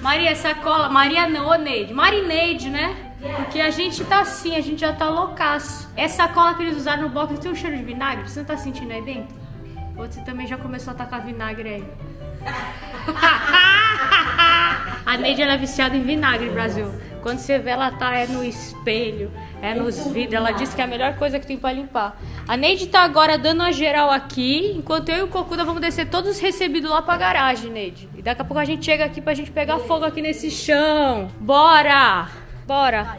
Maria, essa cola, Maria não, ô Neide, Marineide, né? Porque a gente tá assim, a gente já tá loucaço. Essa cola que eles usaram no box tem um cheiro de vinagre, você não tá sentindo aí dentro? Você também já começou a tacar vinagre aí? A Neide ela é viciada em vinagre, Brasil. Quando você vê ela tá é no espelho, é nos vidros. Ela disse que é a melhor coisa que tem pra limpar. A Neide tá agora dando uma geral aqui, enquanto eu e o Cocuda vamos descer todos os recebidos lá pra garagem, Neide. E daqui a pouco a gente chega aqui pra gente pegar fogo aqui nesse chão. Bora! Bora!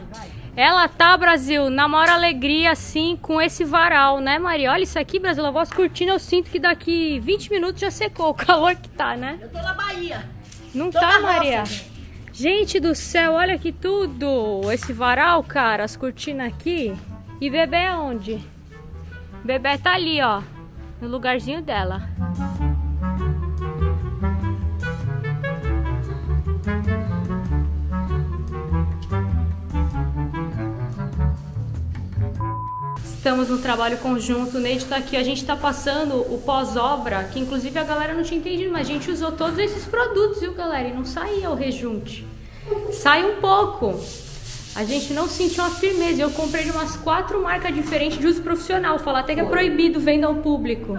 Ela tá, Brasil, na maior alegria, assim, com esse varal, né, Maria? Olha isso aqui, Brasil, lavou as cortinas, eu sinto que daqui 20 minutos já secou o calor que tá, né? Eu tô na Bahia. Não Tô tá, roça, Maria? gente. Gente do céu, olha que tudo! Esse varal, cara, as cortinas aqui. E bebê é onde? Bebê tá ali, ó. No lugarzinho dela. Estamos no trabalho conjunto, o Neide tá aqui, a gente tá passando o pós-obra, que inclusive a galera não tinha entendido, mas a gente usou todos esses produtos, viu galera? E não saía o rejunte. Sai um pouco. A gente não sentiu uma firmeza. Eu comprei de umas quatro marcas diferentes de uso profissional. Falar até que é proibido venda ao público.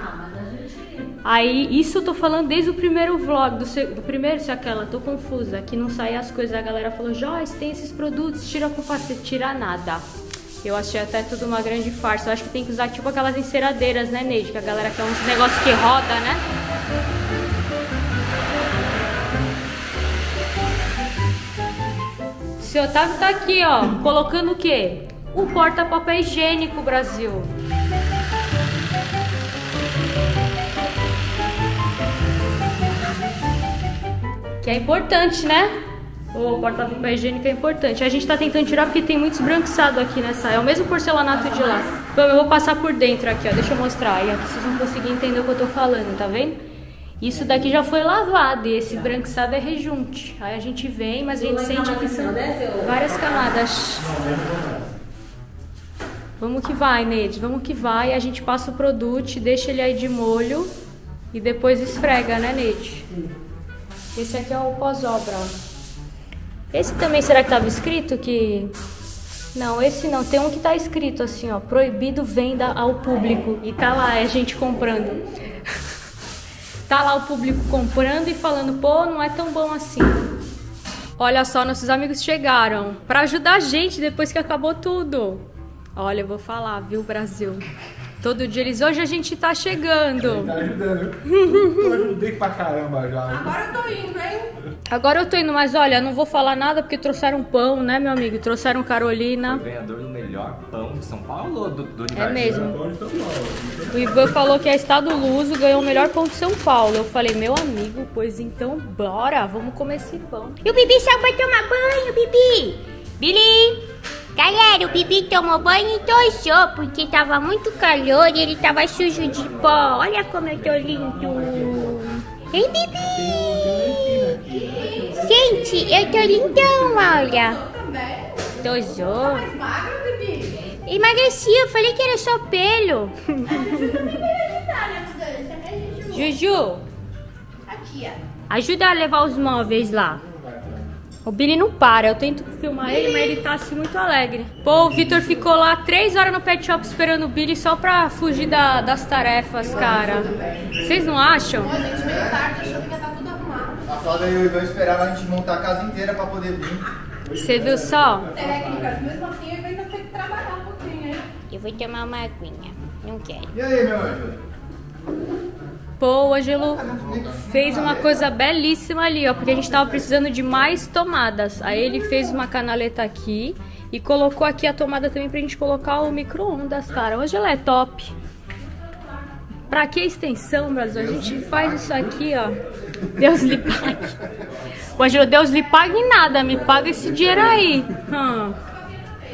Aí, isso eu tô falando desde o primeiro vlog, do, se- do primeiro, se aquela, tô confusa, que não saía as coisas, a galera falou, Joyce, tem esses produtos, tira com facete, tira nada. Eu achei até tudo uma grande farsa. Eu acho que tem que usar tipo aquelas enceradeiras, né, Neide? Que a galera quer uns negócios que roda, né? Seu Otávio tá aqui, ó, colocando o quê? O porta-papel higiênico, Brasil. Que é importante, né? O porta-papel higiênico é importante. A gente tá tentando tirar porque tem muito esbranquiçado aqui nessa. É o mesmo porcelanato de lá. Vamos, eu vou passar por dentro aqui, ó. Deixa eu mostrar. Aí aqui vocês vão conseguir entender o que eu tô falando, tá vendo? Isso daqui já foi lavado e esse branquiçado é rejunte. Aí a gente vem, mas a gente sente que são várias camadas. Vamos que vai, Neide. Vamos que vai. A gente passa o produto, deixa ele aí de molho e depois esfrega, né, Neide? Esse aqui é o pós-obra, ó. Esse também, será que estava escrito que... Não, esse não. Tem um que tá escrito assim, ó. Proibido venda ao público. E tá lá, é gente comprando. tá lá o público comprando e falando, pô, não é tão bom assim. Olha só, nossos amigos chegaram para ajudar a gente depois que acabou tudo. Olha, eu vou falar, viu, Brasil? Todo dia eles, hoje a gente tá chegando. Tá ajudando. Eu ajudei pra caramba já. Agora eu tô indo, hein? Agora eu tô indo, mas olha, não vou falar nada porque trouxeram pão, né, meu amigo? Trouxeram Carolina. Ganhador do melhor pão de São Paulo ou do, do É universo? mesmo. O Ivan falou que é Estado Luso ganhou o melhor pão de São Paulo. Eu falei, meu amigo, pois então bora, vamos comer esse pão. E o Bibi saiu pra tomar banho, Bibi. Billy. Galera, o Bibi tomou banho e tossou porque tava muito calor e ele tava sujo de pó. Olha como eu tô lindo. Hein, Bibi? Gente, eu tô lindão, olha. Tosou. Emagreci, eu falei que era só pelo. Juju, ajuda a levar os móveis lá. O Billy não para, eu tento filmar ele, mas ele tá assim muito alegre. Pô, o Vitor ficou lá três horas no pet shop esperando o Billy só pra fugir da- das tarefas, cara. Vocês não acham? A gente veio tarde achando que ia estar tudo arrumado. A Flávia e o Ivan esperavam a gente montar a casa inteira pra poder vir. Você viu só? Técnicas, mesmo assim, eu ainda tenho que trabalhar um pouquinho, hein? Eu vou tomar uma aguinha. Não quero. E aí, meu anjo? Pô, o Ângelo fez uma coisa belíssima ali, ó, porque a gente tava precisando de mais tomadas. Aí ele fez uma canaleta aqui e colocou aqui a tomada também pra gente colocar o micro-ondas, cara. O Ângelo é top. Pra que extensão, Brasil? A gente faz isso aqui, ó. Deus lhe pague. O Ângelo, Deus lhe pague nada, me paga esse dinheiro aí. Hum.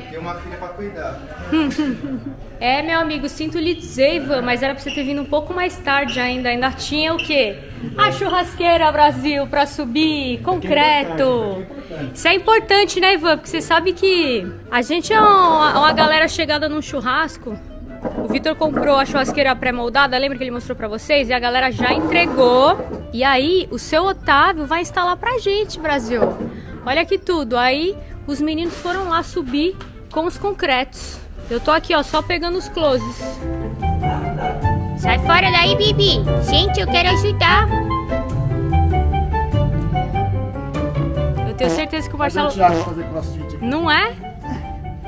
Tem uma filha pra cuidar. É, meu amigo, sinto lhe dizer, Ivan, mas era pra você ter vindo um pouco mais tarde ainda. Ainda tinha o quê? A churrasqueira, Brasil, pra subir, concreto. Isso é importante, né, Ivan? Porque você sabe que a gente é uma, uma galera chegada num churrasco. O Vitor comprou a churrasqueira pré-moldada, lembra que ele mostrou pra vocês? E a galera já entregou. E aí, o seu Otávio vai instalar pra gente, Brasil. Olha que tudo. Aí, os meninos foram lá subir com os concretos. Eu tô aqui, ó, só pegando os closes. Sai fora daí, Bibi. Gente, eu quero ajudar. Eu tenho certeza que o Marcelo. Não é?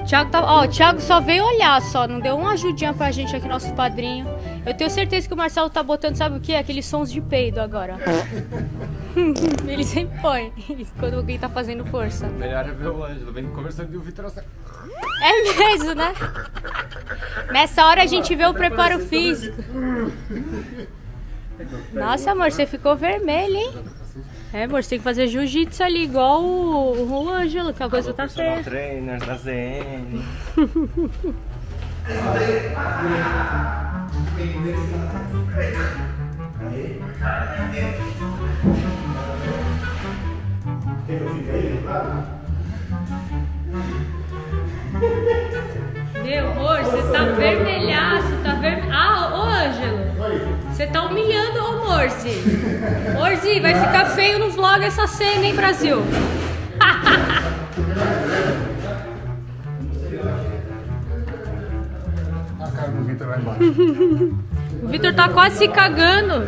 Thiago tá. Ó, o Thiago só veio olhar só, não deu uma ajudinha pra gente aqui, nosso padrinho. Eu tenho certeza que o Marcelo tá botando, sabe o que? Aqueles sons de peido agora. Ele sempre põe quando alguém tá fazendo força. Melhor é ver o Ângelo vem conversando e o Vitor assim. É mesmo, né? Nessa hora a gente vê o preparo físico. Nossa, amor, você ficou vermelho, hein? É, amor, você tem que fazer jiu-jitsu ali, igual o, o Ângelo, que a coisa tá Personal feia. trainer da ZN. Meu amor, você tá vermelhaço, tá ver... Ah, ô Ângelo, você tá humilhando o Morzi. Morzi, vai ficar feio no vlog essa cena, hein, Brasil? A cara do Vitor lá embaixo. O Vitor tá quase se cagando.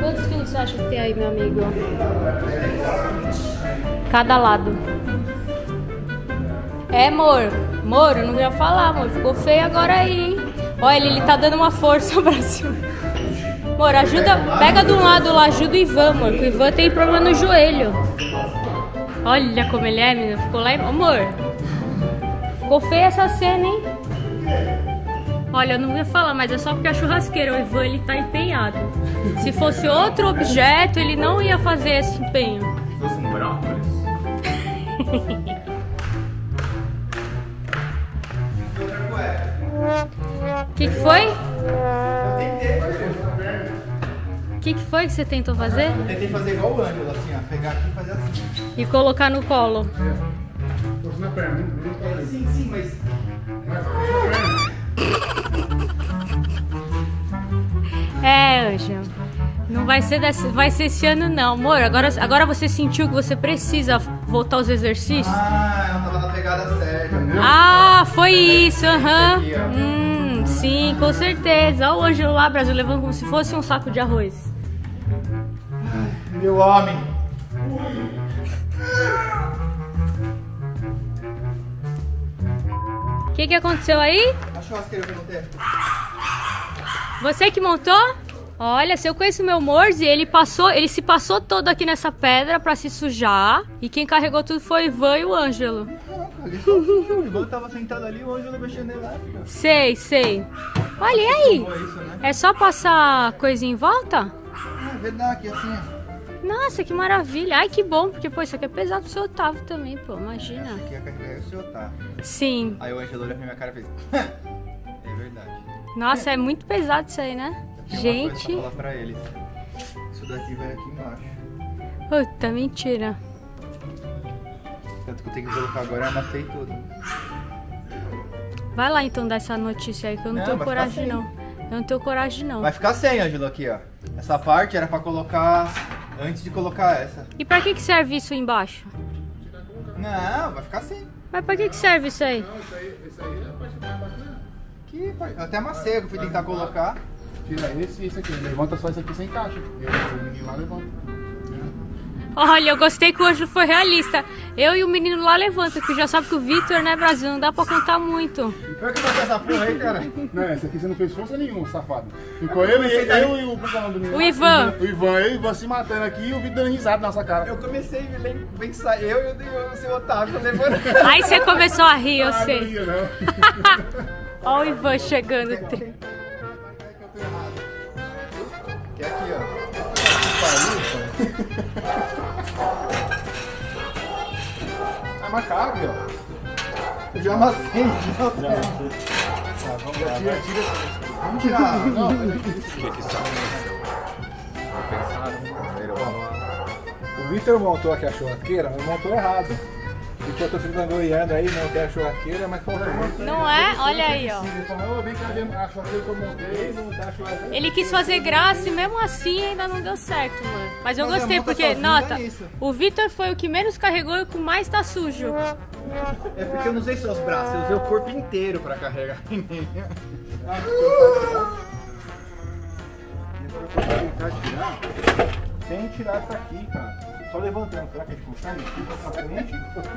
Quantos quilos você acha que tem aí, meu amigo? Cada lado. É, amor. Amor, eu não ia falar, amor. Ficou feio agora aí, hein? Olha, ele, tá dando uma força pra cima. Amor, ajuda. Pega de um lado lá, ajuda o Ivan, amor. Que o Ivan tem problema no joelho. Olha como ele é, menina. Ficou lá. Amor. Ficou feia essa cena, hein? Olha, eu não ia falar, mas é só porque a churrasqueira, o Ivan, ele tá empenhado. Se fosse outro objeto, ele não ia fazer esse empenho. Se fosse um brócolis. O que, que foi? O que, que foi que você tentou fazer? Eu tentei fazer igual o Ângelo, assim, ó. Pegar aqui e fazer assim. E colocar no colo. Fosse na perna, não falei. Sim, sim, mas. Mas fosse na perna. É, Ângelo. Não vai ser, desse, vai ser esse ano não, amor. Agora, agora você sentiu que você precisa voltar aos exercícios? Ah, ela tava na pegada certa. Ah, foi isso, aham. Ó. Hum, sim, com certeza. Olha o Ângelo lá, Brasil, levando como se fosse um saco de arroz. Meu homem. O que, que aconteceu aí? Churrasqueira que eu montei. Você que montou? Olha, se eu conheço o meu Morse, ele passou, ele se passou todo aqui nessa pedra pra se sujar. E quem carregou tudo foi o Ivan e o Ângelo. Ali sozinho, o Ivan tava sentado ali, o Ângelo mexendo nele lá. filho. Sei, sei. Olha, e aí? Isso, né? É só passar coisa em volta? Ah, verdade, aqui assim, ó. Nossa, que maravilha. Ai, que bom, porque, pô, isso aqui é pesado pro seu Otávio também, pô, imagina. Aqui ia carregar o seu tá. Sim. Aí o Ângelo olhou pra minha cara e fez. é verdade. Nossa, é muito pesado isso aí, né? Tem uma Gente. coisa pra falar pra eles. Isso daqui vai aqui embaixo. Puta, mentira. Tanto que eu tenho que colocar agora, eu amassei tudo. Vai lá então dar essa notícia aí, que eu não, Não, tenho coragem não. Eu não tenho coragem não. Vai ficar sem, Ângelo, aqui, ó. Essa parte era pra colocar antes de colocar essa. E pra que que serve isso embaixo? Não, vai ficar sem. Mas pra que que serve isso aí? Não, isso aí, isso aí é Que, pai, eu até eu fui tentar colocar. Tira esse e esse aqui. Levanta só esse aqui sem caixa. E o menino lá levanta. Olha, eu gostei que o anjo foi realista. Eu e o menino lá levanta, que já sabe que o Vitor, né, Brasil, não dá pra contar muito. Pior que eu botei essa porra aí, cara. Não, esse aqui você não fez força nenhuma, safado. Ficou eu, e eu e o. o nome do menino? O Ivan. O Ivan, eu e o Ivan se matando aqui e o Vitor dando risada na nossa cara. Eu comecei a me pensar, eu e o seu Otávio levando. Aí você começou a rir, eu Ah, não sei. ia, não. Olha o Ivan chegando. Que é aqui, ó. É mais cabe, ó. Eu já amassei. Já. Tá, vamos lá. Tira, tira. Vamos tirar. Não, O Vitor montou aqui a churrasqueira, mas montou errado. Ficou tô ficando goiando aí, não quer a churrasqueira, mas faltou montar. Não é? Olha aí, ó. Ele falou, "Ô, vem cá ver a churrasqueira que eu tá. Ele quis fazer graça e mesmo assim ainda não deu certo, mano. Mas eu Mas gostei monta porque, nota, é o Vitor foi o que menos carregou e o que mais tá sujo. É porque eu não usei só os braços, eu usei o corpo inteiro pra carregar. tirar sem tirar essa aqui, cara. Só levantando. Será que a gente consegue? Fica pra frente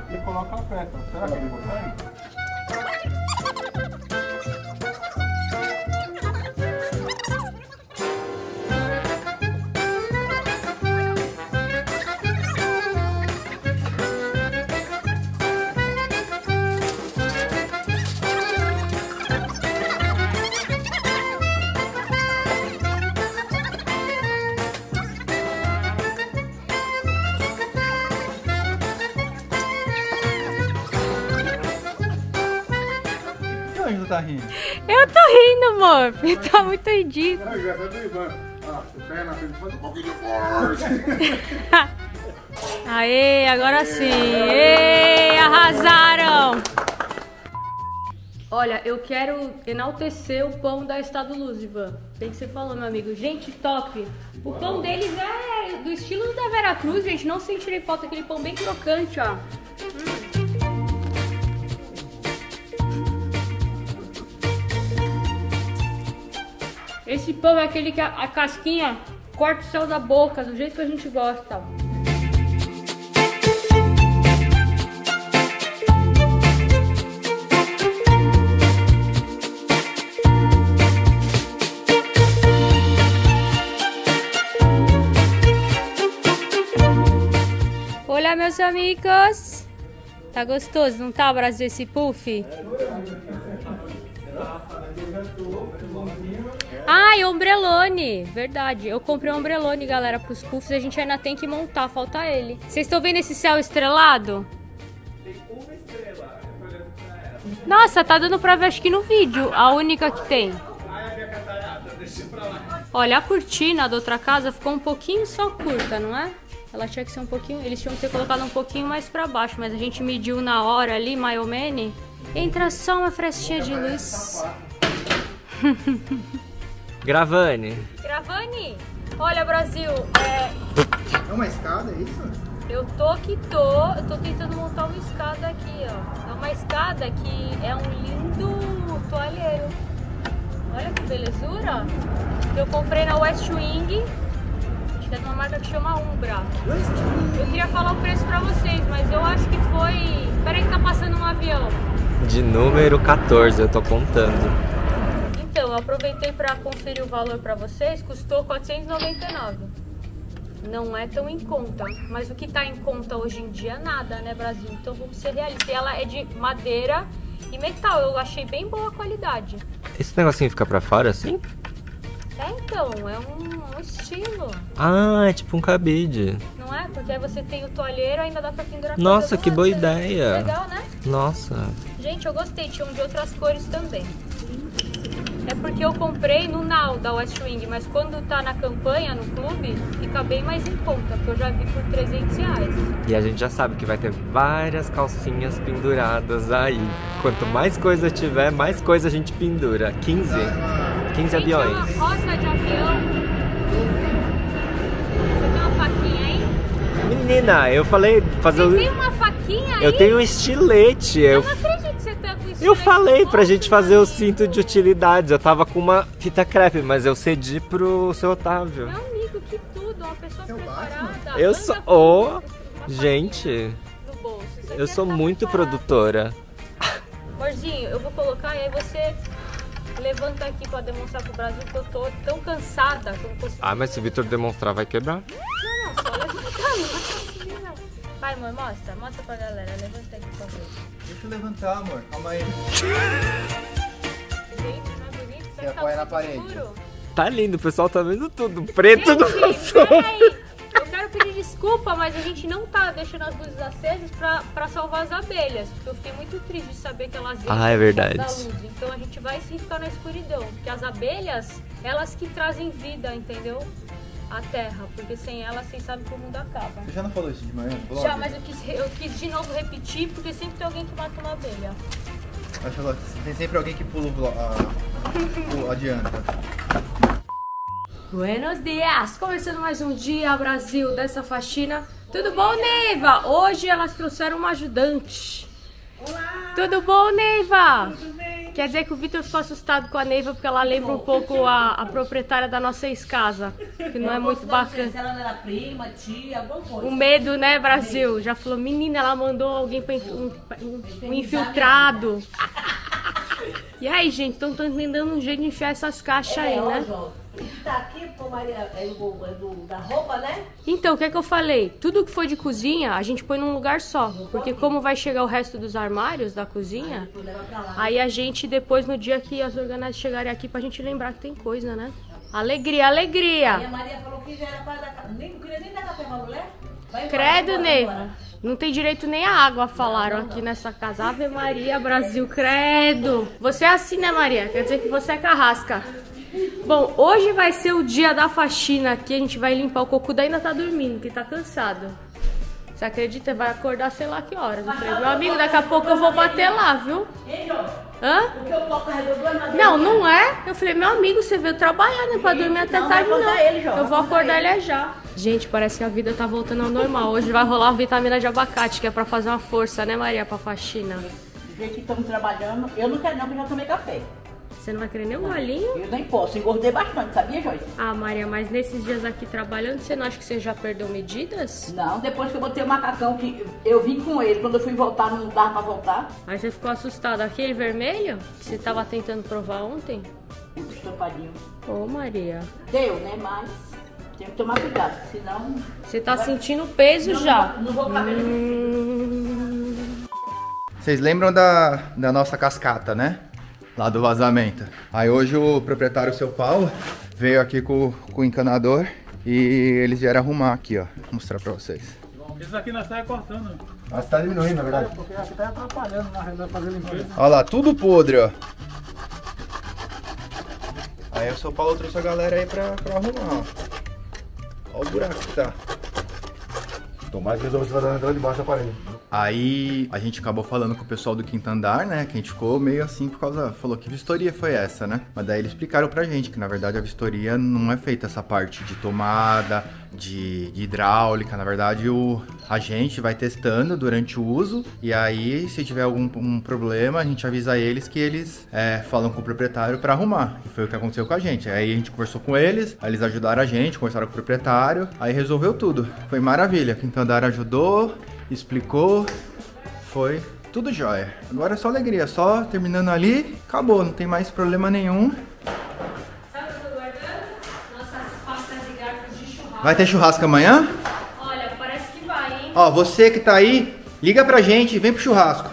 e coloca a peça. Será que ele consegue? Amor. porque Tá muito ridículo. Não, engraçado do Ivan. Ah, o pé na frente faz um pouquinho de força. Aê, agora sim. Arrasaram. Olha, eu quero enaltecer o pão da Estado Luz, Ivan. Bem que você falou, meu amigo. Gente, top. O pão deles é do estilo da Vera Cruz, gente. Não sentirei falta daquele pão bem crocante, ó. Esse pão é aquele que a, a casquinha corta o céu da boca, do jeito que a gente gosta. Olá, meus amigos. Tá gostoso, não tá, Brasil, esse puff? Ai, ombrelone. Verdade. Eu comprei um ombrelone, galera, pros puffs. A gente ainda tem que montar, falta ele. Vocês estão vendo esse céu estrelado? Nossa, tá dando pra ver acho que no vídeo. A única que tem. Olha, a cortina da outra casa ficou um pouquinho só curta, não é? Ela tinha que ser um pouquinho... Eles tinham que ter colocado um pouquinho mais pra baixo, mas a gente mediu na hora ali, Mayomene. Entra só uma frestinha de luz. Gravane. Gravani, olha Brasil, é, É uma escada, é isso? eu tô que tô, eu tô tentando montar uma escada aqui, ó. É uma escada que é um lindo toalheiro. Olha que belezura. Eu comprei na West Wing. Acho que é de uma marca que chama Umbra. Eu queria falar o preço pra vocês, mas eu acho que foi. Peraí que tá passando um avião. De número 14, eu tô contando. Então, eu aproveitei para conferir o valor para vocês, custou 499. Não é tão em conta, mas o que tá em conta hoje em dia nada, né, Brasil? Então vamos ser realistas. E ela é de madeira e metal, eu achei bem boa a qualidade. Esse negocinho fica pra fora assim? É, então, é um, um estilo, Ah, é tipo um cabide. não é? Porque aí você tem o toalheiro, ainda dá pra pendurar Nossa, que boa ideia. Legal, né? Nossa. Gente, eu gostei, tinha um de outras cores também. É porque eu comprei no Now da West Wing, mas quando tá na campanha, no clube, fica bem mais em conta, porque eu já vi por 300 reais. E a gente já sabe que vai ter várias calcinhas penduradas aí. Quanto mais coisa tiver, mais coisa a gente pendura. 15. 15 aviões. Gente, é uma rota de avião. Você tem uma faquinha aí? Menina, eu falei fazer Você tem uma faquinha aí? Eu tenho um estilete. Eu, Eu eu falei pra gente fazer o cinto de utilidades. Eu tava com uma fita crepe, mas eu cedi pro seu Otávio. Meu amigo, que tudo, uma pessoa preparada. Eu sou. Ô, gente, no bolso. Isso eu sou tá muito preparado. produtora. Amorzinho, eu vou colocar e aí você levanta aqui pra demonstrar pro Brasil que eu tô tão cansada que eu não consigo. Ah, mas se o Vitor demonstrar, vai quebrar. Não, não, só levantar, não vai conseguir, não. Vai, amor, mostra, mostra pra galera. Levanta aqui, por favor. Deixa eu levantar, amor. Calma aí. Gente, não é bonito? Que tá na parede. escuro? Tá lindo, o pessoal tá vendo tudo. Preto Gente, peraí. Eu quero pedir desculpa, mas a gente não tá deixando as luzes acesas pra, pra salvar as abelhas. Porque eu fiquei muito triste de saber que elas Ah, é verdade. da luz. Então a gente vai sim ficar na escuridão. Porque as abelhas, elas que trazem vida, entendeu? À terra. Porque sem elas, vocês sabem que o mundo acaba. Você já não falou isso de manhã no blog? Já, mas eu quis, eu quis de novo repetir, porque sempre tem alguém que mata uma abelha. Mas falou, tem sempre alguém que pula o. Ah, o- adianta. Buenos dias! Começando mais um dia, Brasil, dessa faxina. Tudo bom, Neiva? Hoje elas trouxeram uma ajudante. Olá! Tudo bom, Neiva? Tudo bem. Quer dizer que o Vitor ficou assustado com a Neiva porque ela lembra um pouco a, a proprietária da nossa ex-casa, que não é muito bacana. ela era prima, tia, alguma coisa. O medo, né, Brasil? Já falou, menina, ela mandou alguém pra um, um- um infiltrado. E aí, gente, estão tentando um jeito de enfiar essas caixas aí, né? Tá aqui, pô, Maria, é do, é do- da roupa, né? Então, o que é que eu falei? Tudo que for de cozinha, a gente põe num lugar só. Porque como vai chegar o resto dos armários da cozinha, aí a gente depois, no dia que as organizadas chegarem aqui, pra gente lembrar que tem coisa, né? Alegria, E a alegria! Maria falou que já era pra dar, nem, não queria nem dar café pra mulher. Vai Credo, Neiva. Não tem direito nem a água, falaram aqui nessa casa. Ave Maria, Brasil, credo. Você é assim, né, Maria? Quer dizer que você é carrasca. Bom, hoje vai ser o dia da faxina aqui. A gente vai limpar o cocudo. Ainda tá dormindo, que tá cansado. Você acredita? Vai acordar sei lá que horas. Eu falei, meu amigo, daqui a pouco eu vou bater lá, viu? Hã? Porque o pau carregou duas madeiras. Não, não é. Eu falei, meu amigo, você veio trabalhar, né? Pra dormir até Não, tarde, não. Eu vou acordar ele já. Gente, parece que a vida tá voltando ao normal. Hoje vai rolar uma vitamina de abacate, que é pra fazer uma força, né, Maria, pra faxina. Do jeito que estamos trabalhando, eu não quero não, porque já tomei café. Você não vai querer nem um golinho? Eu nem posso, engordei bastante, sabia, Joyce? Ah, Maria, mas nesses dias aqui trabalhando, você não acha que você já perdeu medidas? Não, depois que eu botei o macacão, que eu vim com ele, quando eu fui voltar, não dava pra voltar. Aí você ficou assustada. Aquele vermelho que você tava tentando provar ontem? O estampadinho. Ô, Maria. Deu, né? Mas tem que tomar cuidado, senão. Você tá sentindo peso já. Não vou caber. Hum... Vocês lembram da, da nossa cascata, né? Lá do vazamento. Aí hoje o proprietário, seu Paulo, veio aqui com, com o encanador e eles vieram arrumar aqui, ó. Vou mostrar pra vocês. Esse aqui nós estamos cortando. Mas tá diminuindo, na verdade. Porque aqui tá atrapalhando na realidade fazer limpeza. Olha lá, tudo podre, ó. Aí o seu Paulo trouxe a galera aí pra, pra arrumar, ó. Olha o buraco que tá. Tomara que resolva esse vazamento debaixo da parede. Aí a gente acabou falando com o pessoal do quinto andar, né? Que a gente ficou meio assim por causa. Falou que vistoria foi essa, né? Mas daí eles explicaram pra gente que na verdade a vistoria não é feita essa parte de tomada, de, de hidráulica. Na verdade, o, a gente vai testando durante o uso. E aí, se tiver algum um problema, a gente avisa eles que eles é, falam com o proprietário pra arrumar. E foi o que aconteceu com a gente. Aí a gente conversou com eles, aí eles ajudaram a gente, conversaram com o proprietário, aí resolveu tudo. Foi maravilha. Quinto andar ajudou, explicou, foi tudo jóia. Agora é só alegria, só terminando ali, acabou, não tem mais problema nenhum. Vai ter churrasco amanhã? Olha, parece que vai, hein? Ó, você que tá aí, liga pra gente, vem pro churrasco.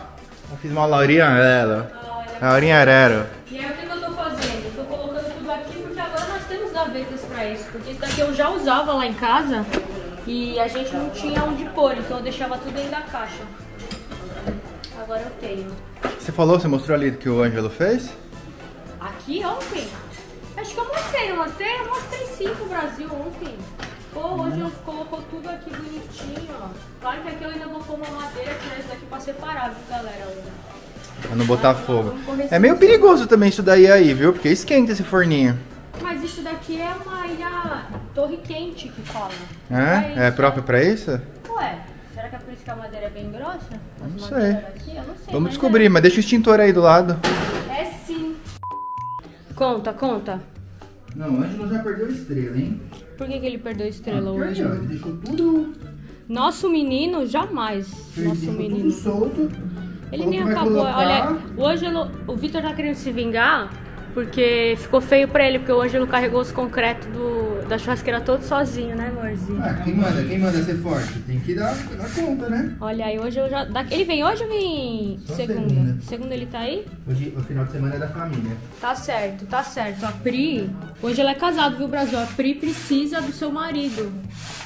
Eu fiz uma Laurinha Arela. Laurinha Arero. E aí o que, que eu tô fazendo? Eu tô colocando tudo aqui porque agora nós temos gavetas pra isso. Porque isso daqui eu já usava lá em casa e a gente não tinha onde pôr, então eu deixava tudo dentro da caixa. Agora eu tenho. Você falou, você mostrou ali que o Ângelo fez? Aqui ontem? Acho que eu mostrei, não mostrei? Eu mostrei sim pro Brasil ontem. Pô, hoje eu colocou tudo aqui bonitinho, ó. Claro que aqui eu ainda vou pôr uma madeira, tirar isso daqui pra separar, viu, galera? Pra não botar fogo. É meio perigoso também isso daí aí, viu? Porque esquenta esse forninho. Mas isso daqui é uma ilha torre quente que fala. É? É isso. próprio pra isso? Ué, será que é por isso que a madeira é bem grossa? As Não sei. Aqui? Eu não sei. Vamos mas descobrir, mas deixa o extintor aí do lado. É, é sim. Conta, conta. Não, o Ângelo já perdeu a estrela, hein? Por que, que ele perdeu a estrela Porque hoje? aí, ó, ele deixou tudo, Nosso menino, jamais. ele Nosso menino. tudo solto. Ele nem vai acabou. Olha, o Ângelo, o Vitor tá querendo se vingar porque ficou feio pra ele, porque o Ângelo carregou os concretos do, da churrasqueira todo sozinho, né, amorzinho? Ah, quem manda? Quem manda ser forte? Tem que dar, dar conta, né? Olha aí, hoje eu já. Ele vem hoje ou vem Só segunda? segunda. Segunda ele tá aí? Hoje, o final de semana é da família. Tá certo, tá certo. A Pri, hoje ela é casada, viu, Brasil? A Pri precisa do seu marido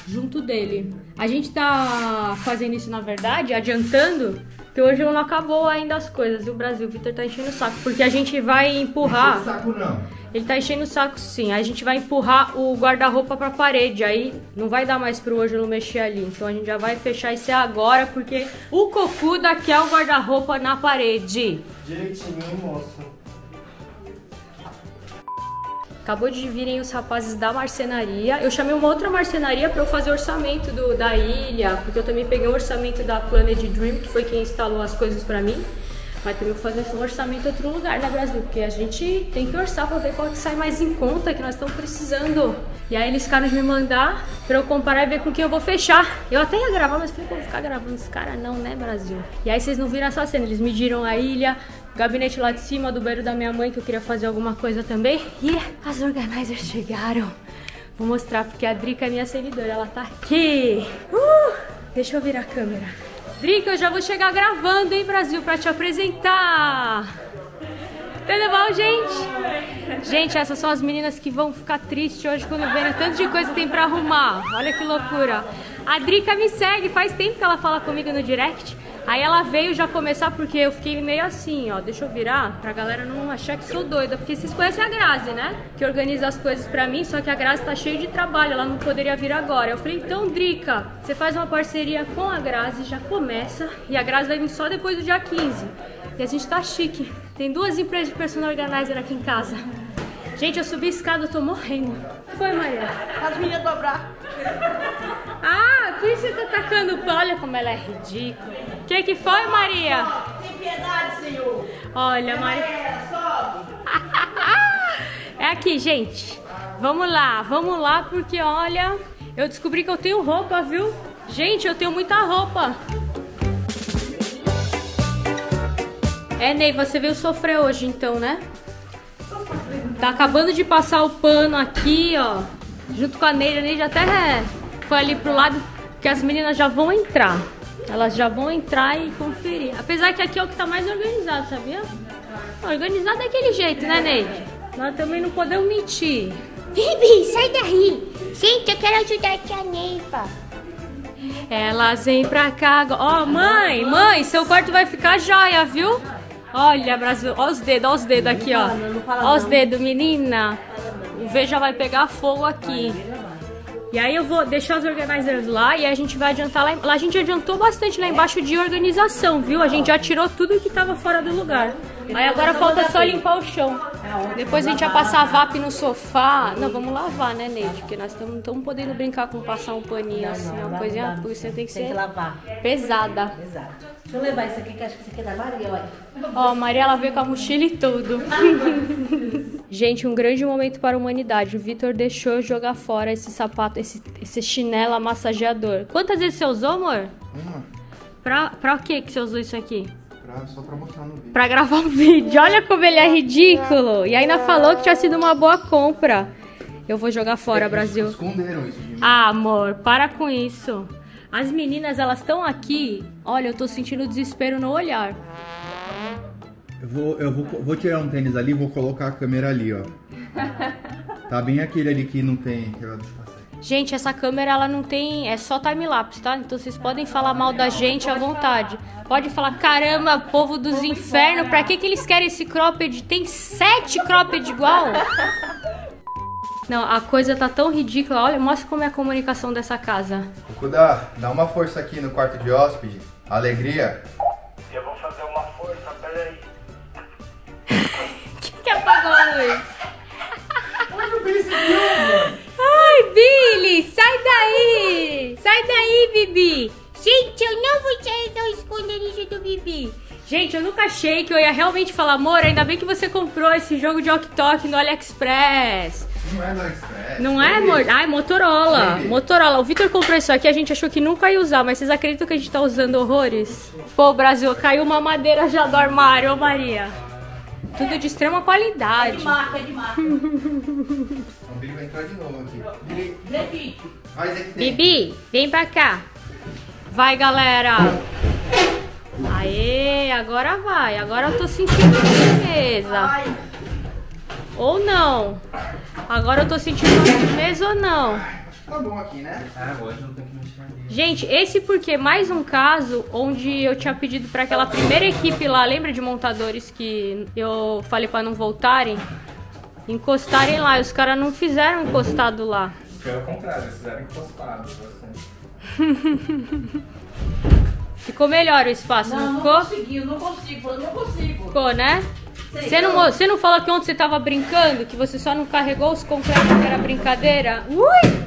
junto dele. A gente tá fazendo isso, na verdade, adiantando, que hoje não acabou ainda as coisas, viu, Brasil? O Vitor tá enchendo o saco, porque a gente vai empurrar. Não saco não. Ele tá enchendo o saco sim. Aí a gente vai empurrar o guarda-roupa pra parede. Aí não vai dar mais pro Ângelo mexer ali. Então a gente já vai fechar isso agora, porque o Cocuda quer o guarda-roupa na parede. Direitinho, moço. Acabou de virem os rapazes da marcenaria. Eu chamei uma outra marcenaria para eu fazer orçamento do- da ilha, porque eu também peguei o orçamento da Planet Dream, que foi quem instalou as coisas para mim. Mas também fazer um orçamento em outro lugar, né, Brasil? Porque a gente tem que orçar para ver qual que sai mais em conta, que nós estamos precisando. E aí eles ficaram de me mandar para eu comparar e ver com quem eu vou fechar. Eu até ia gravar, mas falei, pô, vou ficar gravando esse cara não, né, Brasil? E aí vocês não viram essa cena, eles mediram a ilha, gabinete lá de cima do banheiro da minha mãe, que eu queria fazer alguma coisa também. E as organizers chegaram. Vou mostrar, porque a Drica é minha seguidora, ela tá aqui. Uh, deixa eu virar a câmera. Drica, eu já vou chegar gravando, hein, Brasil, pra te apresentar. Tudo bom, gente? Gente, essas são as meninas que vão ficar tristes hoje quando verem o tanto de coisa que tem pra arrumar. Olha que loucura. A Drica me segue, faz tempo que ela fala comigo no direct. Aí ela veio já começar porque eu fiquei meio assim, ó. Deixa eu virar pra galera não achar que sou doida. Porque vocês conhecem a Grazi, né? Que organiza as coisas pra mim, só que a Grazi tá cheia de trabalho, ela não poderia vir agora. Eu falei, então, Drica, você faz uma parceria com a Grazi, já começa. E a Grazi vai vir só depois do dia 15. E a gente tá chique. Tem duas empresas de personal organizer aqui em casa. Gente, eu subi a escada, eu tô morrendo. Foi, Maria? As meninas dobrar. Ah, por isso você tá tacando pau. Olha como ela é ridícula. O que que foi, Maria? Tem piedade, Senhor. Olha, Maria. É, sobe. É aqui, gente. Vamos lá, vamos lá, porque olha, eu descobri que eu tenho roupa, viu? Gente, eu tenho muita roupa. É, Ney, você veio sofrer hoje então, né? Tá acabando de passar o pano aqui, ó. Junto com a Ney. A já até foi ali pro lado, que as meninas já vão entrar. Elas já vão entrar e conferir. Apesar que aqui é o que tá mais organizado, sabia? Organizar daquele jeito, né, Neide? Nós também não podemos mentir. Bibi, sai daí. Gente, eu quero ajudar a tia Neiva. Elas vêm pra cá agora. Ó, mãe, mãe, seu quarto vai ficar joia, viu? Olha, Brasil, ó os dedos, ó os dedos aqui, ó. Ó os dedos, menina. O V já vai pegar fogo aqui. E aí eu vou deixar os organizers lá e a gente vai adiantar lá. Lá a gente adiantou bastante lá embaixo de organização, viu? A gente já tirou tudo que tava fora do lugar. Aí agora falta só limpar o chão. Depois a gente vai passar VAP no sofá. Não, vamos lavar, né, Neide? Porque nós não estamos podendo brincar com passar um paninho assim, uma coisinha. Você tem que Tem ser que lavar. pesada. Exato. Deixa eu levar isso aqui, que acho que isso aqui é da Maria, olha. Ó, a Maria ela veio com a mochila e tudo. Gente, um grande momento para a humanidade. O Vitor deixou eu jogar fora esse sapato, esse, esse chinelo massageador. Quantas vezes você usou, amor? Uma, Pra, pra que que você usou isso aqui? Só pra mostrar no vídeo. Pra gravar um vídeo. Olha como ele é ridículo. E ainda falou que tinha sido uma boa compra. Eu vou jogar fora, Brasil. Esconderam isso de mim. Ah, amor, para com isso. As meninas, elas estão aqui. Olha, eu tô sentindo desespero no olhar. Eu vou, eu vou, vou tirar um tênis ali e vou colocar a câmera ali, ó. Tá bem aquele ali que não tem. Que. Gente, essa câmera ela não tem, é só time-lapse, tá? Então vocês podem falar mal da gente à vontade. Pode falar, caramba, povo dos infernos, pra que que eles querem esse cropped? Tem sete cropped igual? Não, a coisa tá tão ridícula. Olha, mostra como é a comunicação dessa casa. Cuda, dá uma força aqui no quarto de hóspede. Alegria. Eu vou fazer uma força, peraí. que apagou a luz? Ai, Billy, sai daí! Sai daí, Bibi! Gente, eu não vou sair do esconderijo do Bibi. Gente, eu nunca achei que eu ia realmente falar, amor, ainda bem que você comprou esse jogo de Tok no AliExpress. Não é no Express. Não é, amor? Ai, Motorola. Motorola. O Vitor comprou isso aqui, a gente achou que nunca ia usar, mas vocês acreditam que a gente tá usando horrores? Pô, Brasil, caiu uma madeira já do armário, ô Maria. Tudo de extrema qualidade. marca, é de marca. O Billy vai entrar de novo aqui. Tem. Bibi, vem pra cá. Vai, galera. Aê, agora vai. Agora eu tô sentindo firmeza. Ou não. Agora eu tô sentindo firmeza ou não. Tá bom aqui, né? Ah, hoje não tem que. Gente, esse porque mais um caso onde eu tinha pedido pra aquela primeira equipe lá, lembra de montadores que eu falei pra não voltarem? Encostarem lá, e os caras não fizeram encostado lá. Pelo contrário, eles fizeram encostado. Você. Ficou melhor o espaço, não, Não, não ficou? conseguiu, não consigo, eu não consigo. Ficou, né? Você não, você não falou que ontem você tava brincando? Que você só não carregou os concretos que era brincadeira? Ui!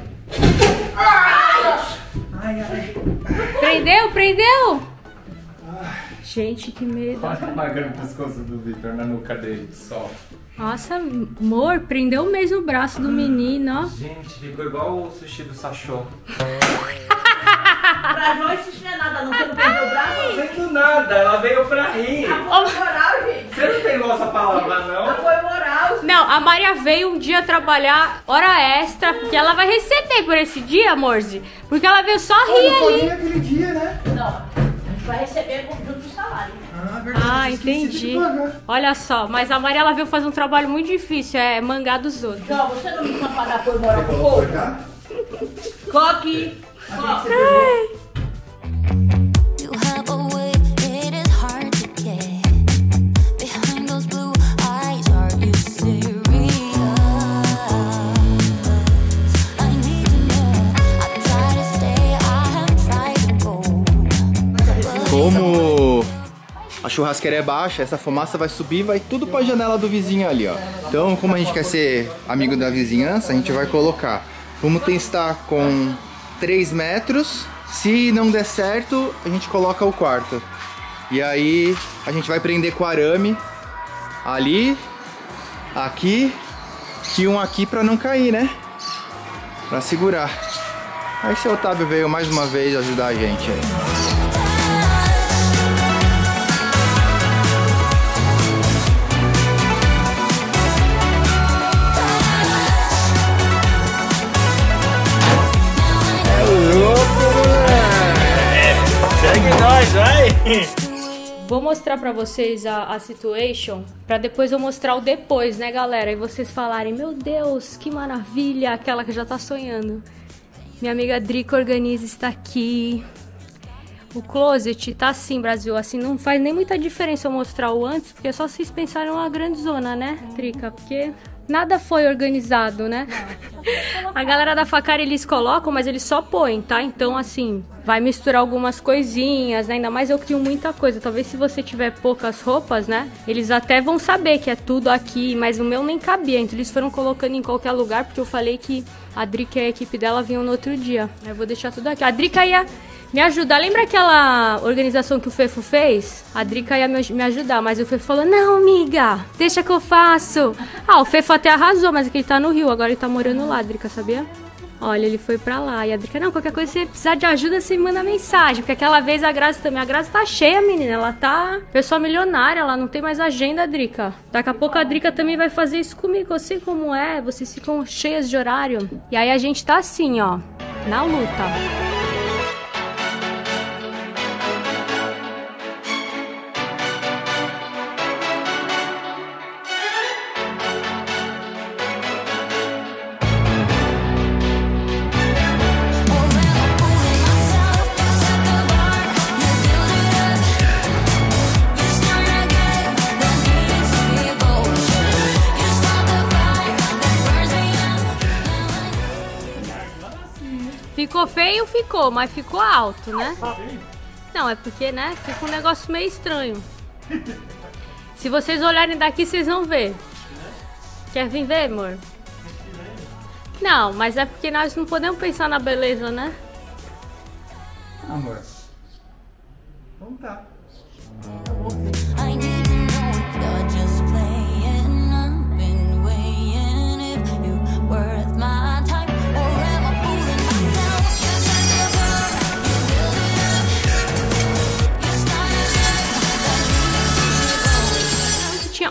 Prendeu, prendeu? Gente, que medo. Olha a magra no pescoço do Victor na nuca dele, só. Nossa, amor, prendeu mesmo o braço do menino, ó. Gente, ficou igual o sushi do Sachô. Pra nós isso não é nada, não. Você não perdeu o braço? Não nada, ela veio pra rir. Foi moral, gente. Você não tem essa palavra, não? Foi moral. Não, a Maria veio um dia trabalhar hora extra, porque ela vai receber por esse dia, amorze. Porque ela veio só rir ali. paguei aquele dia, né? Não, a gente vai receber junto do salário. Ah, verdade. Ah, entendi. Olha só, mas a Maria ela veio fazer um trabalho muito difícil, é mangar dos outros. Não, você não precisa pagar por moral pro povo. já? Coque. Coque. Como a churrasqueira é baixa, essa fumaça vai subir vai tudo pra janela do vizinho ali, ó. Então, como a gente quer ser amigo da vizinhança, a gente vai colocar. Vamos testar com 3 metros. Se não der certo, a gente coloca o quarto. E aí a gente vai prender com arame ali, aqui e um aqui pra não cair, né? Pra segurar. Aí seu Otávio veio mais uma vez ajudar a gente aí. Vou mostrar pra vocês a, a situation, pra depois eu mostrar o depois, né, galera? E vocês falarem, meu Deus, que maravilha, aquela que já tá sonhando. Minha amiga Drica Organiza está aqui. O closet tá assim, Brasil, assim, não faz nem muita diferença eu mostrar o antes, porque é só vocês pensarem uma grande zona, né, Drica? Porque nada foi organizado, né? A galera da Facari eles colocam, mas eles só põem, tá? Então, assim, vai misturar algumas coisinhas, né? Ainda mais eu crio muita coisa. Talvez se você tiver poucas roupas, né? Eles até vão saber que é tudo aqui, mas o meu nem cabia. Então, eles foram colocando em qualquer lugar, porque eu falei que a Drica e a equipe dela vinham no outro dia. Eu vou deixar tudo aqui. A Drica ia me ajudar. Lembra aquela organização que o Fefo fez? A Drica ia me, ajudar, mas o Fefo falou: Não, amiga, deixa que eu faço. Ah, o Fefo até arrasou, mas é que ele tá no Rio, agora ele tá morando lá, Drica, sabia? Olha, ele foi pra lá. E a Drica, não, qualquer coisa, você precisar de ajuda, você me manda mensagem. Porque aquela vez a Graça também. A Graça tá cheia, menina. Ela tá pessoa milionária, ela não tem mais agenda, Drica. Daqui a pouco a Drica também vai fazer isso comigo. Eu sei como é, vocês ficam cheias de horário. E aí a gente tá assim, ó, na luta. Feio, ficou, mas ficou alto, né? Não, é porque, né, fica um negócio meio estranho. Se vocês olharem daqui, vocês vão ver. Quer vir ver, amor? Não, mas é porque nós não podemos pensar na beleza, né? Amor. Então tá.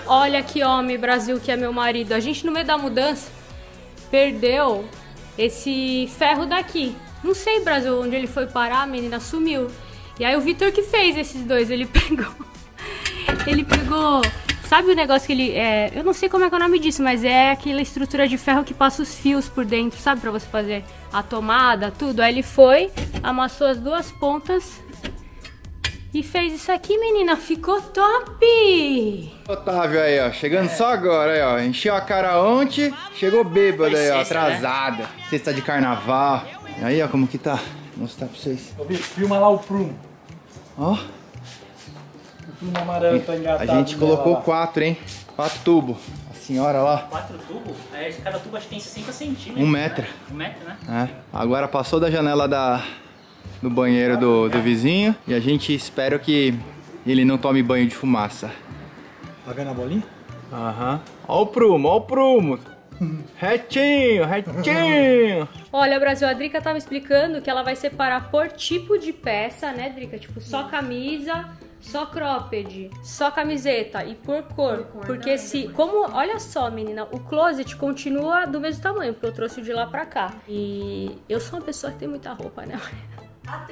Olha que homem, Brasil, que é meu marido. A gente, no meio da mudança, perdeu esse ferro daqui. Não sei, Brasil, onde ele foi parar, a menina sumiu. E aí o Vitor que fez esses dois, ele pegou. Ele pegou. Sabe o negócio que ele. É, eu não sei como é que é o nome disso, mas é aquela estrutura de ferro que passa os fios por dentro, sabe? Pra você fazer a tomada, tudo. Aí ele foi, amassou as duas pontas e fez isso aqui, menina. Ficou top! Otávio aí, ó. Chegando só agora, aí, ó. Encheu a cara ontem, chegou bêbado aí, ó. né? Atrasada. Sexta de carnaval. E aí, ó, como que tá? Vou mostrar pra vocês. Ô, filma lá o prumo. Ó, O prumo amarelo tá a engatado. gente nela colocou lá. quatro, hein? Quatro tubos. A senhora lá, Quatro tubos? É, cada tubo acho que tem 60 centímetros. um metro. né? Um metro, né? É. Agora passou da janela da, do banheiro do, do vizinho e a gente espera que ele não tome banho de fumaça. Tá vendo a bolinha? Aham. Ó o prumo, ó o prumo. Retinho, retinho. Olha, Brasil, a Drica tava explicando que ela vai separar por tipo de peça, né, Drica? Tipo, só camisa, só cropped, só camiseta e por cor. Porque se. Como. Olha só, menina, o closet continua do mesmo tamanho, porque eu trouxe de lá pra cá. E eu sou uma pessoa que tem muita roupa, né? Ah?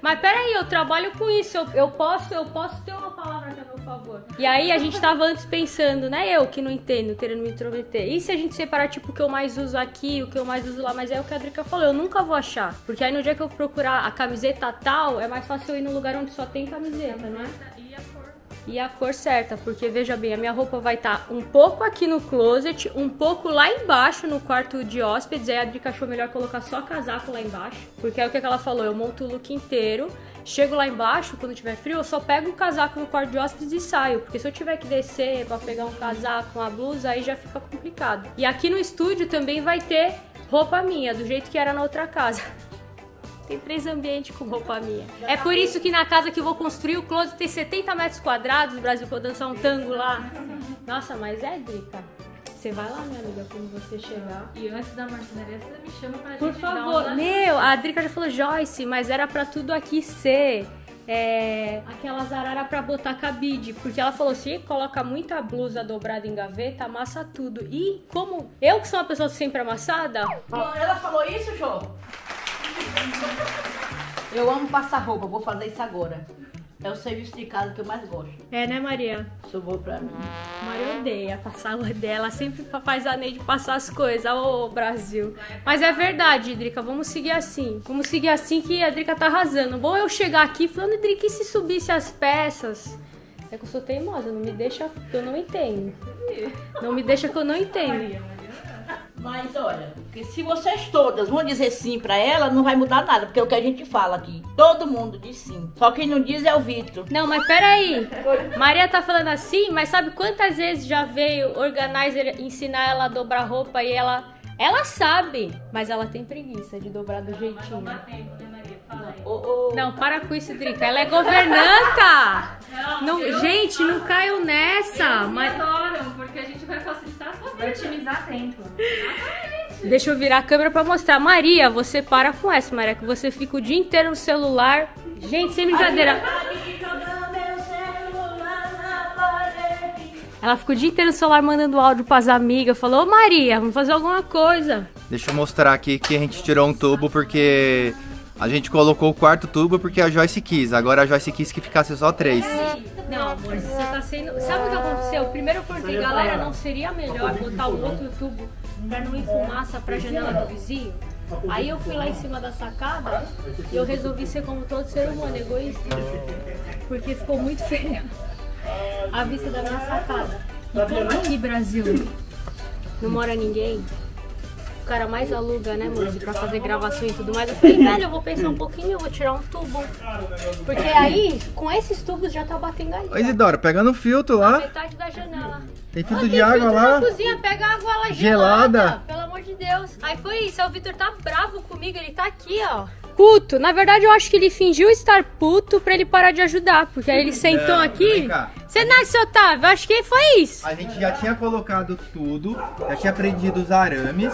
Mas peraí, eu trabalho com isso, eu, eu posso, eu posso ter uma palavra aqui a meu favor. E aí a gente tava antes pensando, né? Eu que não entendo, querendo me intrometer. E se a gente separar, tipo, o que eu mais uso aqui, o que eu mais uso lá? Mas é o que a Drica falou, eu nunca vou achar. Porque aí no dia que eu procurar a camiseta tal, é mais fácil eu ir num lugar onde só tem camiseta, né? E a cor certa, porque veja bem, a minha roupa vai estar um pouco aqui no closet, um pouco lá embaixo no quarto de hóspedes. Aí a Drica achou melhor colocar só casaco lá embaixo, porque é o que ela falou, eu monto o look inteiro. Chego lá embaixo, quando tiver frio, eu só pego o casaco no quarto de hóspedes e saio. Porque se eu tiver que descer pra pegar um casaco, uma blusa, aí já fica complicado. E aqui no estúdio também vai ter roupa minha, do jeito que era na outra casa. Tem três ambientes com roupa minha. É por isso que na casa que eu vou construir, o closet tem 70 metros quadrados, Brasil, pra eu dançar um tango lá. Nossa, mas é dica. Você vai lá, minha amiga, quando você chegar. E antes da marcenaria, você me chama pra Por gente dar favor, uma- meu, a Drica já falou, Joyce, mas era pra tudo aqui ser é, aquelas araras pra botar cabide. Porque ela falou, se coloca muita blusa dobrada em gaveta, amassa tudo. E como eu que sou uma pessoa sempre amassada, Ela falou isso, Jô? Eu amo passar roupa, vou fazer isso agora. É o serviço de casa que eu mais gosto. É, né, Maria? Sobrou pra mim. Maria odeia passar o dela, sempre faz a Neide passar as coisas, ô Brasil. Mas é verdade, Drica, vamos seguir assim. Vamos seguir assim que a Drica tá arrasando. Bom eu chegar aqui falando, Drica, e se subisse as peças? É que eu sou teimosa, não me deixa que eu não entendo. Não me deixa que eu não entendo. Mas olha, porque se vocês todas vão dizer sim pra ela, não vai mudar nada, porque é o que a gente fala aqui. Todo mundo diz sim. Só quem não diz é o Vitor. Não, mas peraí. Maria tá falando assim, mas sabe quantas vezes já veio organizer ensinar ela a dobrar roupa e ela. Ela sabe, mas ela tem preguiça de dobrar do jeitinho. Não, para com isso, Drica. Ela é governanta! Não, gente, não caiam nessa. Mas... adoram, porque a gente vai facilitar a sua vida. Vai otimizar tempo. Deixa eu virar a câmera pra mostrar. Maria, você para com essa, Maria, que você fica o dia inteiro no celular. Gente, sem brincadeira. Ela fica o dia inteiro no celular mandando áudio pras amigas. Falou, ô Maria, vamos fazer alguma coisa. Deixa eu mostrar aqui que a gente tirou um tubo porque a gente colocou o quarto tubo porque a Joyce quis. Agora a Joyce quis que ficasse só três. Não, amor, você tá sendo. Sabe o que aconteceu? Primeiro eu perguntei, galera, não seria melhor botar o outro tubo pra não ir fumaça pra janela do vizinho? Aí eu fui lá em cima da sacada e eu resolvi ser como todo ser humano, egoísta. Porque ficou muito feia a vista da minha sacada. E como aqui, Brasil, não mora ninguém, o cara mais aluga, né, moço, pra fazer gravação e tudo mais. Eu falei, velho, eu vou pensar um pouquinho, eu vou tirar um tubo. Porque aí, com esses tubos já tá batendo ali. Ô Isidora, pegando o filtro lá. Metade da janela. Tem filtro de água filtro lá. Na cozinha, pega água lá Gelada. gelada. Pelo amor de Deus. Aí foi isso. Aí o Vitor tá bravo comigo, ele tá aqui, ó. Puto. Na verdade, eu acho que ele fingiu estar puto pra ele parar de ajudar. Porque aí ele sentou Não, aqui. Você nasce, Otávio? Acho que foi isso. A gente já tinha colocado tudo, já tinha prendido os arames.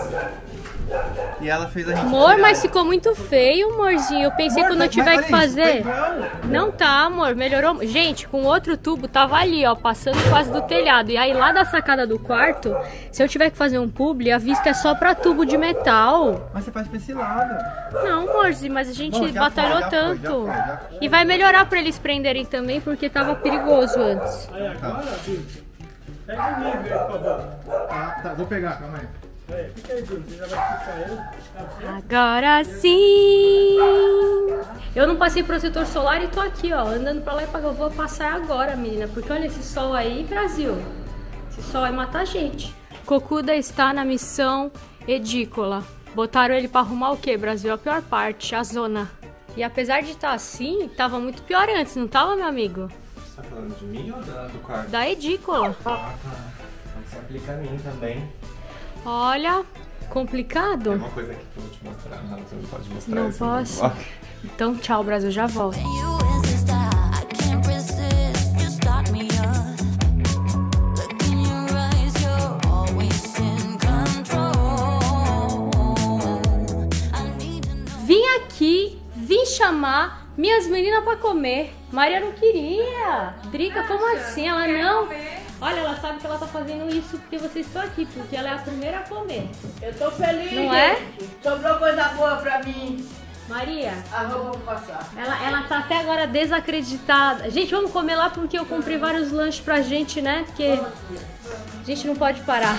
E ela fez a gente. Amor, mas ficou muito feio, amorzinho. Eu pensei Amor, quando eu tiver que fazer. Não tá, amor, melhorou. Gente, com outro tubo tava ali, ó, passando quase do telhado. E aí lá da sacada do quarto, se eu tiver que fazer um publi, a vista é só pra tubo de metal. Mas você faz pra esse lado. Não, amorzinho, mas a gente Bom, batalhou foi, já foi, já tanto. foi, já foi. E vai melhorar pra eles prenderem também, porque tava perigoso antes. Aí agora, pega o livro aí, por favor. Tá, tá, vou pegar, calma aí. É. Tá Agora sim! Eu não passei protetor solar e tô aqui, ó, andando pra lá e pra cá. Eu vou passar agora, menina, porque olha esse sol aí, Brasil. Esse sol vai matar a gente. Cocuda está na missão edícola. Botaram ele pra arrumar o que, Brasil? A pior parte, a zona. E apesar de estar assim, tava muito pior antes, não tava, meu amigo? Você tá falando de mim ou da- do quarto? Da edícola. Ah, tá. Então você aplica a mim também. Olha, É complicado. uma coisa aqui que eu vou te mostrar. Não, você não pode mostrar Não posso? vlog. Então, tchau, Brasil, já volto. Vim aqui, vim chamar minhas meninas pra comer. Maria não queria. Drica, como assim? Ela não. Olha, ela sabe que ela tá fazendo isso porque vocês estão aqui, porque ela é a primeira a comer. Eu tô feliz, Não é? gente. Sobrou coisa boa pra mim. Maria, A roupa passar. ela, ela tá até agora desacreditada. Gente, vamos comer lá porque eu comprei vários lanches pra gente, né? Porque a gente não pode parar.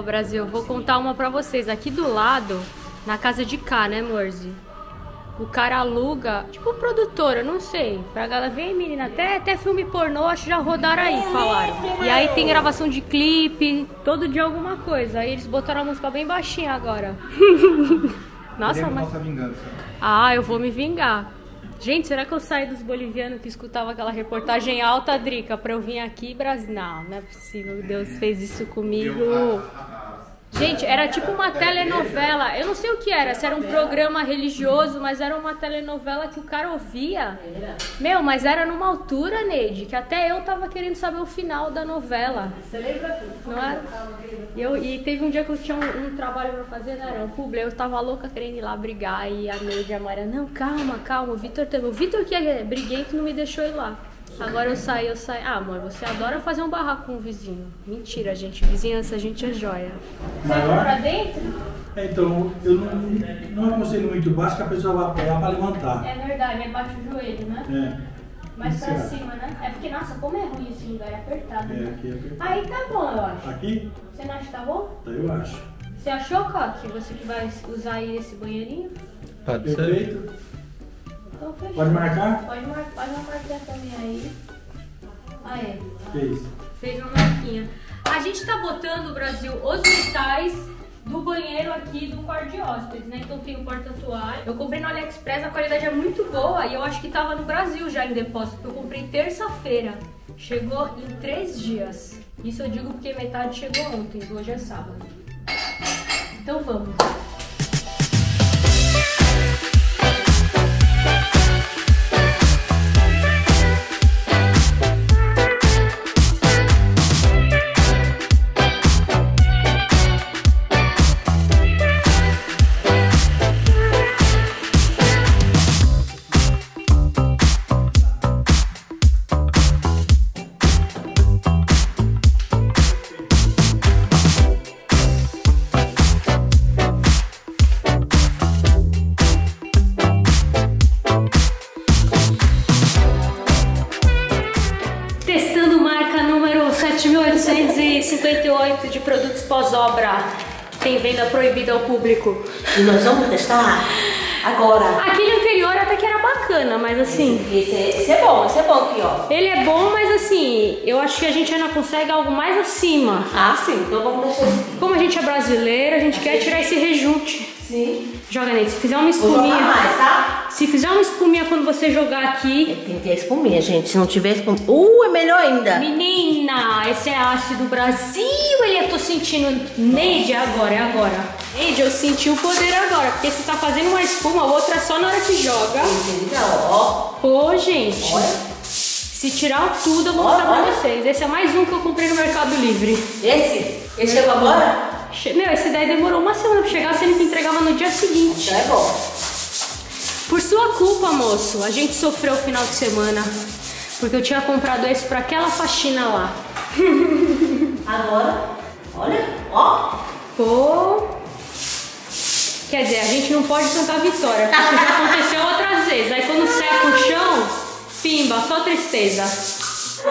Ó, Brasil, vou contar uma pra vocês. Aqui do lado, na casa de cá, né, Morzi? O cara aluga, tipo produtora, não sei. Pra galera ver, menina, até, até filme pornô, acho que já rodaram aí, falaram. E aí tem gravação de clipe, todo dia alguma coisa. Aí eles botaram a música bem baixinha agora. Nossa, Queremos mas. nossa vingança. Ah, eu vou me vingar. Gente, será que eu saí dos bolivianos que escutava aquela reportagem alta, Drica, pra eu vir aqui, Brasil? Não, não é possível. Deus fez isso comigo. Gente, era tipo uma telenovela. Eu não sei o que era, se era um programa religioso, mas era uma telenovela que o cara ouvia. Meu, mas era numa altura, Neide, que até eu tava querendo saber o final da novela. Você lembra? Não era? E, eu, e teve um dia que eu tinha um, um trabalho pra fazer, né? Era um publi, eu tava louca querendo ir lá brigar. E a Neide e a Maria, não, calma, calma, o Vitor teve. O Vitor que é briguento não me deixou ir lá. Agora eu saí, eu saí. Ah, amor, você adora fazer um barraco com o vizinho. Mentira, gente. Vizinhança, a gente é joia. Maior? Pra dentro? É, Então, eu não, não aconselho muito baixo que a pessoa vai apoiar para levantar. É verdade, é baixo o joelho, né? É. Mais pra Certo. cima, né? É porque, nossa, como é ruim esse lugar, é apertado, É, né? aqui é apertado. Aí tá bom, eu acho. Aqui? Você não acha que tá bom? Tá, eu acho. Você achou, Coque? Você que vai usar aí esse banheirinho? Pode ser. Perfeito. Então fechou. Pode marcar? Pode marcar, pode marcar também aí. Ah, é. Fez. Fez uma marquinha. A gente tá botando, Brasil, os metais do banheiro aqui do quarto de hóspedes, né? Então tem o porta-toalha. Eu comprei no AliExpress, a qualidade é muito boa e eu acho que tava no Brasil já em depósito. Eu comprei terça-feira. Chegou em três dias. Isso eu digo porque metade chegou ontem, hoje é sábado. Então vamos. E nós vamos testar agora. Aquele anterior até que era bacana, mas assim. Esse, é- esse é bom, esse é bom aqui, ó. Ele é bom, mas assim, eu acho que a gente ainda consegue algo mais acima. Ah, sim, então vamos deixar esse aqui. Como a gente é brasileiro, a gente quer tirar esse rejunte. Sim. Joga nele. Se fizer uma espuminha. mais, tá? Se fizer uma espuminha quando você jogar aqui. Tem que ter espuminha, gente. Se não tiver espuminha. Uh, é melhor ainda. Menina, esse é ácido Brasil. Ele eu tô sentindo. Neide, é agora, é agora. Neide, eu senti o poder agora. Porque você tá fazendo uma espuma, a outra é só na hora que joga. Então, ó. Pô, gente. Se tirar tudo, eu vou mostrar pra vocês. Esse é mais um que eu comprei no Mercado Livre. Esse? Esse chegou agora? Che- Meu, esse daí demorou uma semana pra chegar, sendo que entregava no dia seguinte. Então é bom. Por sua culpa, moço, a gente sofreu o final de semana. Porque eu tinha comprado esse pra aquela faxina lá. Agora, olha, ó. Pô. Quer dizer, a gente não pode cantar vitória, porque isso já aconteceu outras vezes. Aí quando seca o chão, pimba, só tristeza.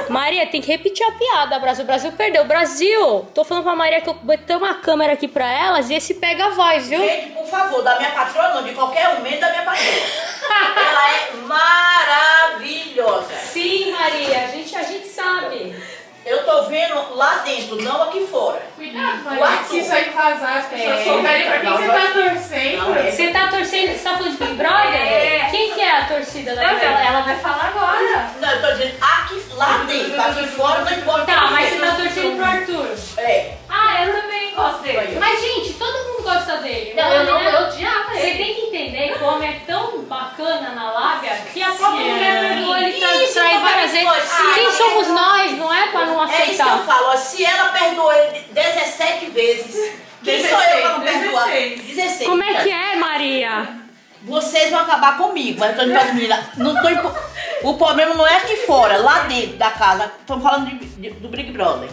Maria, tem que repetir a piada, Brasil. O Brasil perdeu. Brasil, tô falando pra Maria que eu botei uma câmera aqui pra elas e esse pega voz, viu? Gente, por favor, da minha patroa não, de qualquer um, menos da minha patroa. Ela é maravilhosa. Sim, Maria, a gente, a gente sabe. Eu tô vendo lá dentro, não aqui fora. Cuidado, O Maria. Arthur. Se isso aí vazar, as pessoas É. souberem pra quem você tá torcendo. Não, é. Você tá torcendo, você tá falando de Big Brother? É. Quem que é a torcida da Não, Big ela, Brother? ela vai falar agora. Não, eu tô dizendo aqui, lá dentro, aqui fora não importa. Tá, mas você tá torcendo pro Arthur. É. Ah, eu também gosto dele. Mas, gente, todo mundo gosta dele. Não, eu não- eu odiava Você ele. tem que entender que o homem é tão bacana na lábia que a própria mulher perdoou ele trair então várias vezes. Quem somos nós, não é? Pra não É isso que eu aceitar. falo, se ela perdoou ele 17 vezes, quem sou eu pra não perdoar? 16. Como é que é, Maria? Vocês vão acabar comigo, mas eu tô dizendo pras meninas, não tô impo- o problema não é aqui fora, lá dentro da casa, estamos falando de- de- do Big Brother.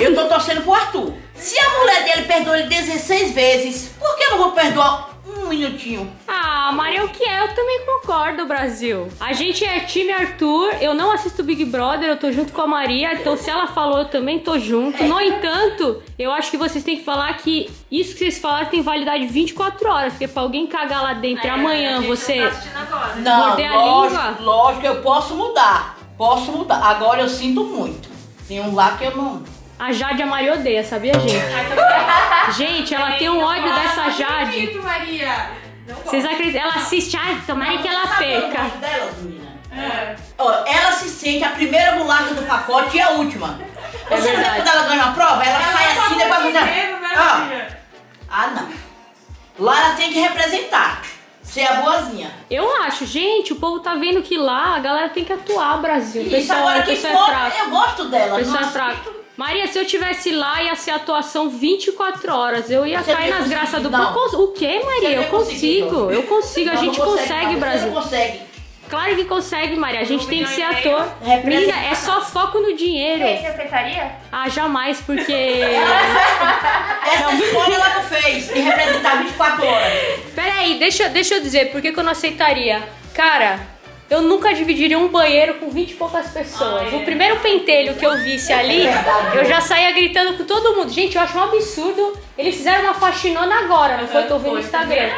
Eu tô torcendo pro Arthur. Se a mulher dele perdoou ele 16 vezes, por que eu não vou perdoar um minutinho? Ah, Maria, o que é? Eu também concordo, Brasil. A gente é time Arthur, eu não assisto Big Brother, eu tô junto com a Maria, então se ela falou, eu também tô junto. No entanto, eu acho que vocês têm que falar que isso que vocês falaram tem validade 24 horas, porque pra alguém cagar lá dentro e amanhã você... Não, Morder a lógico, língua? lógico, eu posso mudar. Posso mudar. Agora eu sinto muito. Tem um lá que eu não. A Jade a Maria odeia, sabia, gente? Gente, ela tem um ódio dessa Jade. Acredito, Maria. Vocês acreditam? Ela assiste, ai, tomara que ela delas, menina? É. Ela se sente a primeira bolacha do pacote e a última. É Você verdade. quando ela ganha uma prova, ela, Ela sai é assim, depois mesmo, né, Ó, Maria? Ah, não. Lá ela tem que representar. Ser a boazinha. Eu acho, gente, o povo tá vendo que lá a galera tem que atuar, Brasil. O Isso, pessoal, agora que for, é fraco. eu gosto dela. Pessoal é fraco. Maria, se eu tivesse lá, ia ser atuação 24 horas. Eu ia Você cair nas graças do não. povo. O que, Você Maria? Eu conseguir, consigo. não. Eu consigo. A Não, gente não consegue, não, você Brasil. não consegue. Claro que consegue, Maria. A gente tem que ser ator. Menina, é só foco no dinheiro. E aí, você aceitaria? Ah, jamais, porque. Essa escolha ela não fez. De representar 24 horas. Peraí, deixa, deixa eu dizer, por que, que eu não aceitaria? Cara, eu nunca dividiria um banheiro com 20 e poucas pessoas. O primeiro pentelho que eu visse ali, eu já saía gritando com todo mundo. Gente, eu acho um absurdo. Eles fizeram uma faxinona agora, não foi? Tô vendo no Instagram.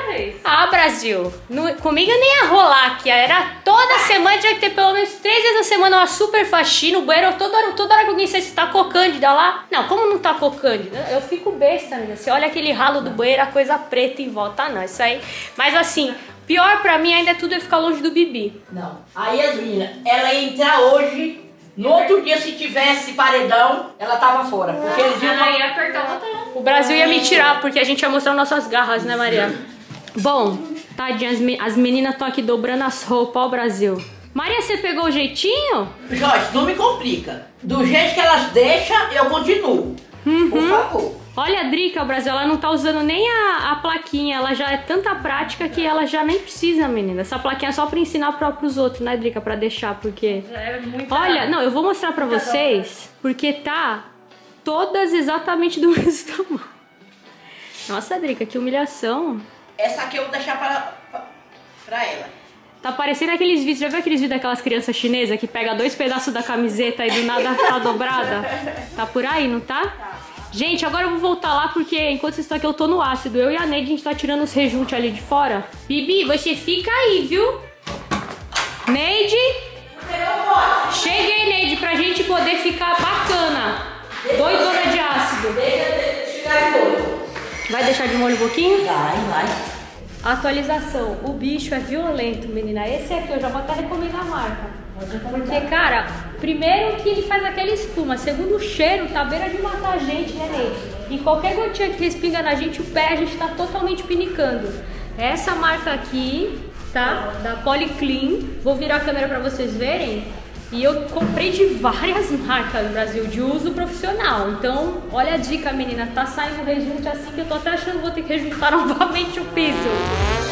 Ah, Brasil, no- comigo nem ia rolar aqui. Era toda semana, tinha que ter pelo menos três vezes a semana uma super faxina. O banheiro, toda hora, toda hora que alguém sair, se tacou cândida lá. Não, como não tacou cândida? Eu fico besta, amiga. Você olha aquele ralo do banheiro, a coisa preta em volta. Ah, não, isso aí. Mas assim, pior pra mim ainda é tudo é ficar longe do Bibi. Não. Aí as meninas, ela ia entrar hoje. No outro dia, se tivesse paredão, ela tava fora. Porque eles iam. Ela ia apertar o botão. O Brasil ia me tirar, porque a gente ia mostrar nossas garras, né, Maria? Bom, tadinha, as, me- as meninas estão aqui dobrando as roupas, ó, Brasil. Maria, você pegou o jeitinho? Jorge, não me complica. Do jeito que elas deixam, eu continuo. Por favor. Olha a Drica, o Brasil, ela não tá usando nem a, a plaquinha, ela já é tanta prática que ela já nem precisa, menina. Essa plaquinha é só pra ensinar pra, pros outros, né, Drica, pra deixar, porque... É muito Olha, não, eu vou mostrar pra vocês, porque tá todas exatamente do mesmo tamanho. Nossa, Drica, que humilhação. Essa aqui eu vou deixar para, pra, pra ela. Tá parecendo aqueles vídeos, já viu aqueles vídeos daquelas crianças chinesas que pega dois pedaços da camiseta e do nada tá dobrada? Tá por aí, não tá? Gente, agora eu vou voltar lá porque enquanto vocês estão aqui eu tô no ácido. Eu e a Neide, a gente tá tirando os rejuntos ali de fora. Bibi, você fica aí, viu? Neide? Cheguei, Neide, pra gente poder ficar bacana. Doidona de ácido. Vai deixar de molho um pouquinho? Vai, vai. Atualização. O bicho é violento, menina. Esse aqui eu já vou até recomendar a marca. Porque, cara, primeiro que ele faz aquela espuma. Segundo, o cheiro tá à beira de matar a gente, né, Ney? E qualquer gotinha que respinga na gente, o pé a gente tá totalmente pinicando. Essa marca aqui, tá? Da Polyclean. Vou virar a câmera pra vocês verem. E eu comprei de várias marcas no Brasil, de uso profissional. Então, olha a dica, menina. Tá saindo rejunte assim que eu tô até achando que vou ter que rejuntar novamente o piso.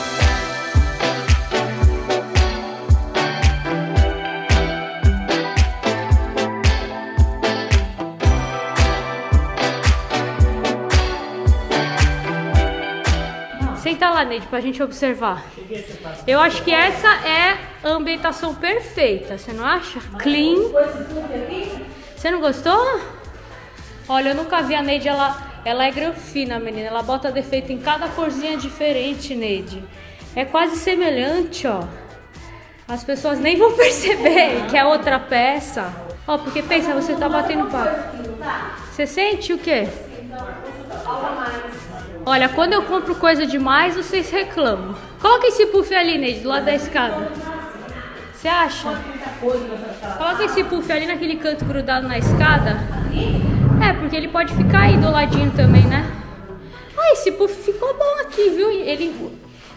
Lá, Neide, pra gente observar. Eu acho que essa é a ambientação perfeita, você não acha? Clean. Você não gostou? Olha, eu nunca vi a Neide, ela, ela é granfina, menina. Ela bota defeito em cada corzinha diferente, Neide. É quase semelhante, ó. As pessoas nem vão perceber que é outra peça. Ó, porque pensa, você tá batendo papo. Você sente o quê? Olha, quando eu compro coisa demais, vocês reclamam. Coloca esse puff ali, Neide, do lado da escada. Você acha? Coloca esse puff ali naquele canto grudado na escada. É, porque ele pode ficar aí do ladinho também, né? Ah, esse puff ficou bom aqui, viu? Ele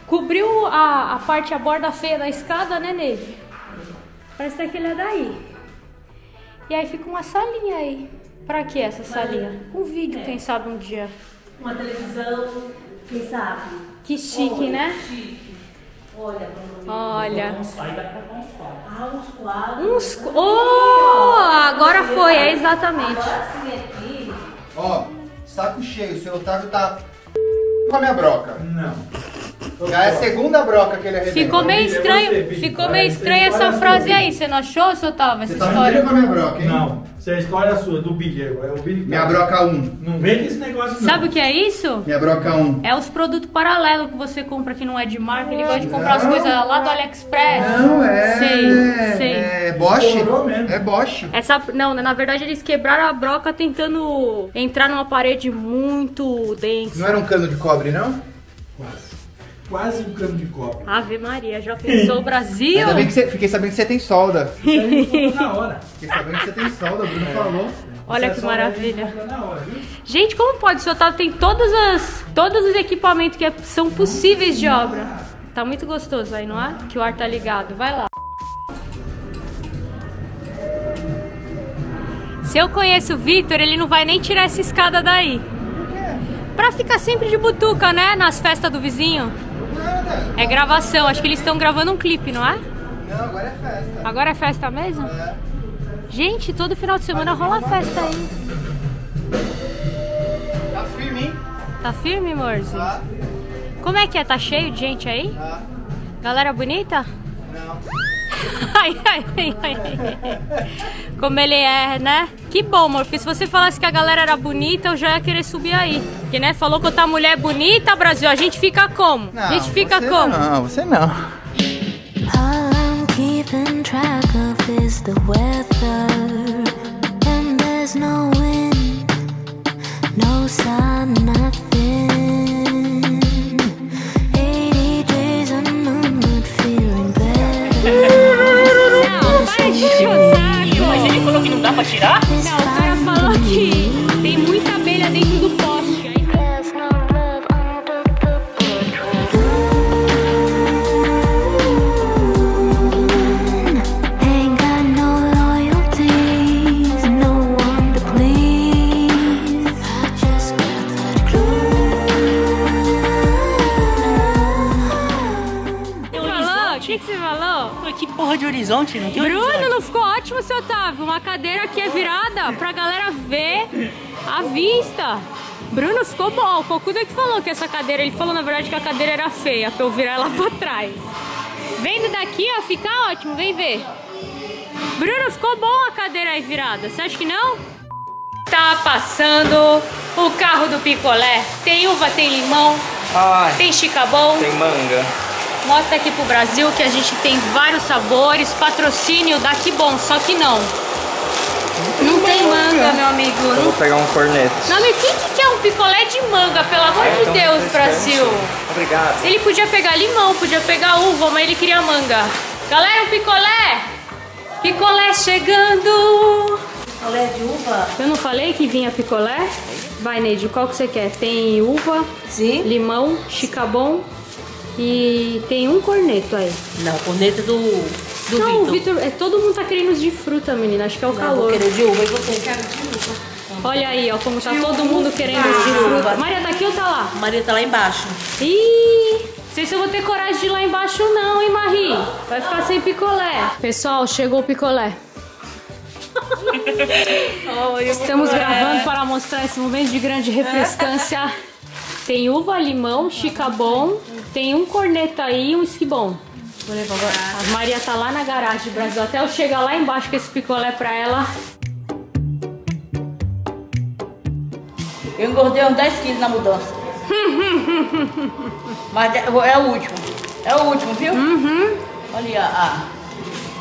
cobriu a, a parte, a borda feia da escada, né, Neide? Parece que ele é daí. E aí fica uma salinha aí. Pra que essa salinha? Um vídeo, quem sabe, um dia. Uma televisão, quem sabe? Que chique, né? Olha, Olha. há uns quadros. Uns. Oh! Agora foi, é exatamente. Agora sim aqui. Ó, saco cheio, o seu Otávio tá com a minha broca. Não. Já é a segunda broca que ele arrebentou. Ficou meio estranho, ficou meio estranha essa frase aí. Você não achou, seu Otávio, essa Você tá história? mentindo com a minha broca, hein? Não, isso é a história sua, do Big Ego. É o Big Minha broca 1. Não vem com esse negócio não. Sabe o que é isso? Minha broca 1. É os produtos paralelos que você compra que não é de marca. Ele gosta de comprar as coisas lá do AliExpress. Não, é. Sei, sei. É Bosch. Estourou mesmo. É Bosch. Essa, não, na verdade eles quebraram a broca tentando entrar numa parede muito densa. Não era um cano de cobre, não? Quase. Um cano de cobre. Ave Maria, já pensou o Brasil? Ainda bem que você, fiquei sabendo que você tem solda. Ficou na hora. Fiquei sabendo que você tem solda, o Bruno falou. Olha que é só maravilha. hora? Gente, como pode? O seu Otávio tem todas as, todos os equipamentos que é- são possíveis de obra. Tá muito gostoso aí, não é? Que o ar tá ligado. Vai lá. Se eu conheço o Vitor, ele não vai nem tirar essa escada daí. Pra ficar sempre de butuca, né? Nas festas do vizinho. É gravação, acho que eles estão gravando um clipe, não é? Não, agora é festa. Agora é festa mesmo? Gente, todo final de semana rola festa aí. Tá firme, hein? Tá firme, amorzinho? Tá. Como é que é? Tá cheio de gente aí? Tá. Galera bonita? Não. Ai, ai, ai, ai. Como ele é, né? Que bom, amor, porque se você falasse que a galera era bonita, eu já ia querer subir aí. Porque, né, falou que eu tá mulher bonita, Brasil, a gente fica como? a gente fica você como? Não, você não. All I'm keeping track of is the weather. And there's no wind, no sun, pra tirar? Não, o cara falou que tem muita abelha dentro do poste. O que, que você falou? Que porra de horizonte, não tem Bruno, horizonte. não ficou ótimo, seu Otávio? Uma cadeira aqui é virada pra galera ver a vista. Bruno, ficou bom. O Cocuda que falou que essa cadeira, ele falou na verdade que a cadeira era feia, pra eu virar ela pra trás. Vendo daqui, ó, fica ótimo, vem ver. Bruno, ficou bom a cadeira aí virada, você acha que não? Tá passando o carro do picolé. Tem uva, tem limão, Ai, tem chicabom. tem manga. Mostra aqui pro Brasil que a gente tem vários sabores, patrocínio da Que Bom, só que não. Não tem manga, meu amigo. Eu vou pegar um corneto. não amigo, quem que quer um picolé de manga, pelo amor Ai, de tão Deus. Brasil? Obrigado. Ele podia pegar limão, podia pegar uva, mas ele queria manga. Galera, um picolé! Picolé chegando! Picolé de uva? Eu não falei que vinha picolé? Vai, Neide, qual que você quer? Tem uva, Sim. limão, chicabom e tem um corneto aí. Não, corneta do, do não, o Vitor. Vitor, é, todo mundo tá querendo os de fruta, menina. Acho que é o Não, calor. vou querer de uva e você quer de uva. Olha aí, ó, como tá todo mundo querendo os de fruta. Maria, daqui ou tá lá? Maria tá lá embaixo. Ih, não sei se eu vou ter coragem de ir lá embaixo não, hein, Marie? Vai ficar sem picolé. Pessoal, chegou o picolé. Estamos gravando para mostrar esse momento de grande refrescância. Tem uva, limão, chicabom, tem um corneto aí e um esquibom. Vou levar agora. A Maria tá lá na garagem, Brasil. Até eu chegar lá embaixo com esse picolé pra ela. Eu engordei uns 10 quilos na mudança. Mas é, é o último. É o último, viu? Uhum. Olha a.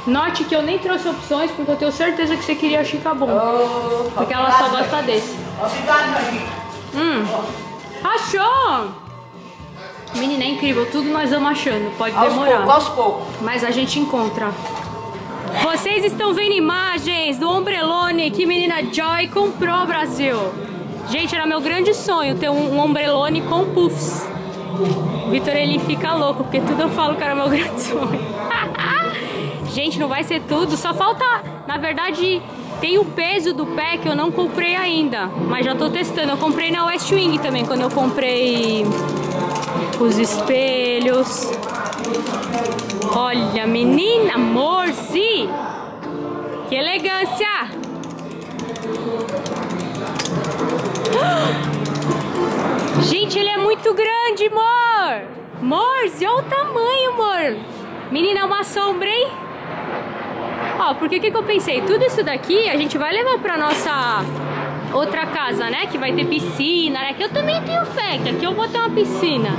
Note que eu nem trouxe opções porque eu tenho certeza que você queria chicabom. Oh, porque ela só gosta desse. Obrigado, filho. Hum. Achou! Menina, é incrível. Tudo nós vamos achando. Pode Aos demorar. poucos, aos poucos. Mas a gente encontra. Vocês estão vendo imagens do ombrelone que menina Joy comprou, Brasil. Gente, era meu grande sonho ter um, um ombrelone com puffs. Vitor, ele fica louco, porque tudo eu falo que era meu grande sonho. Gente, não vai ser tudo. Só falta, na verdade, tem o peso do pé que eu não comprei ainda. Mas já tô testando. Eu comprei na West Wing também, quando eu comprei os espelhos. Olha, menina, morse! Que elegância! Gente, ele é muito grande, amor! Morse, olha o tamanho, amor! Menina, é uma sombra, hein? Ó, porque o que, que eu pensei? Tudo isso daqui a gente vai levar pra nossa outra casa, né? Que vai ter piscina, né? Que eu também tenho fé, que aqui eu vou ter uma piscina.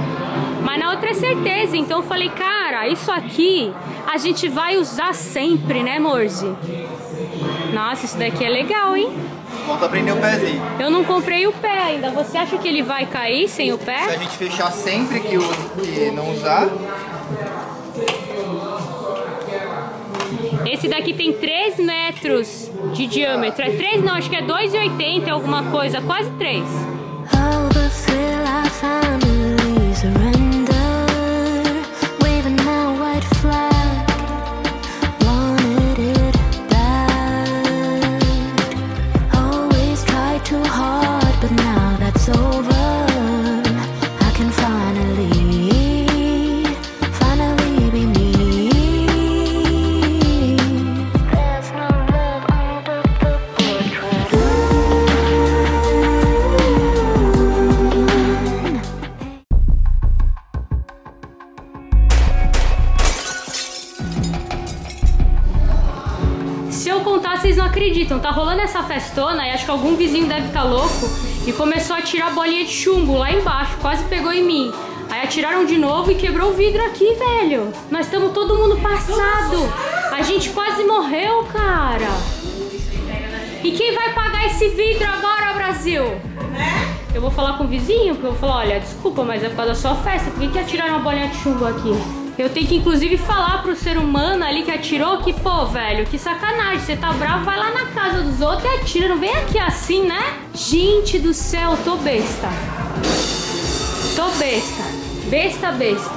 Mas na outra é certeza. Então eu falei, cara, isso aqui a gente vai usar sempre, né, Morse? Nossa, isso daqui é legal, hein? Volta a prender o pezinho. Eu não comprei o pé ainda. Você acha que ele vai cair sem o Se a pé? gente fechar sempre que, o- que não usar, Esse daqui tem 3 metros de diâmetro. É 3 não, acho que é 2,80 alguma coisa, quase 3. Oh, festona e acho que algum vizinho deve estar louco e começou a tirar bolinha de chumbo lá embaixo, quase pegou em mim. Aí atiraram de novo e quebrou o vidro aqui, velho. Nós estamos todo mundo passado. A gente quase morreu, cara. E quem vai pagar esse vidro agora, Brasil? Eu vou falar com o vizinho, porque eu vou falar, olha, desculpa, mas é por causa da sua festa, por que, que atiraram uma bolinha de chumbo aqui? Eu tenho que inclusive falar pro ser humano ali que atirou que, pô, velho, que sacanagem, você tá bravo, vai lá na casa dos outros e atira, não vem aqui assim, né? Gente do céu, tô besta. Tô besta. Besta, besta.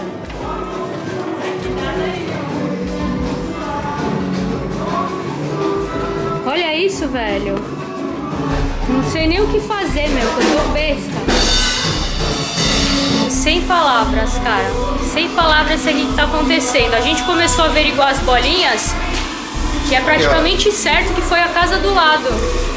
Olha isso, velho. Não sei nem o que fazer, meu, eu tô besta. Sem palavras, cara. Sem palavras isso aqui que tá acontecendo. A gente começou a averiguar as bolinhas, que é praticamente certo que foi a casa do lado.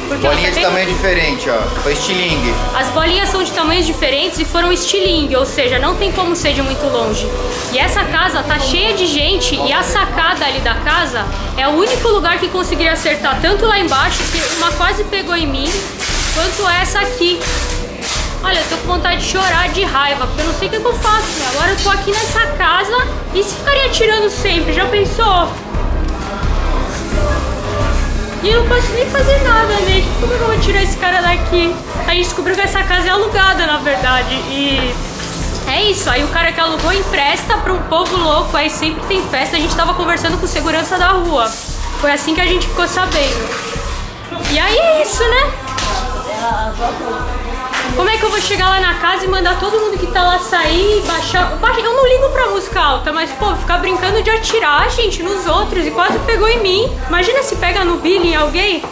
Porque Bolinha de tamanho diferente, ó. Foi estilingue. As bolinhas são de tamanhos diferentes e foram estilingue, ou seja, não tem como ser de muito longe. E essa casa tá cheia de gente e a sacada ali da casa é o único lugar que conseguiram acertar tanto lá embaixo, que uma quase pegou em mim, quanto essa aqui. Olha, eu tô com vontade de chorar de raiva, porque eu não sei o que, eu faço. Né? Agora eu tô aqui nessa casa e se ficaria atirando sempre, já pensou? E eu não posso nem fazer nada, né? Como é que eu vou tirar esse cara daqui? A gente descobriu que essa casa é alugada, na verdade. E é isso. Aí o cara que alugou empresta pra um povo louco. Aí sempre tem festa. A gente tava conversando com segurança da rua. Foi assim que a gente ficou sabendo. E aí é isso, né? Como é que eu vou chegar lá na casa e mandar todo mundo que tá lá sair e baixar. Baixa- Eu não ligo pra música alta, mas pô, ficar brincando de atirar, gente, nos outros e quase pegou em mim. Imagina se pega no Billy em alguém.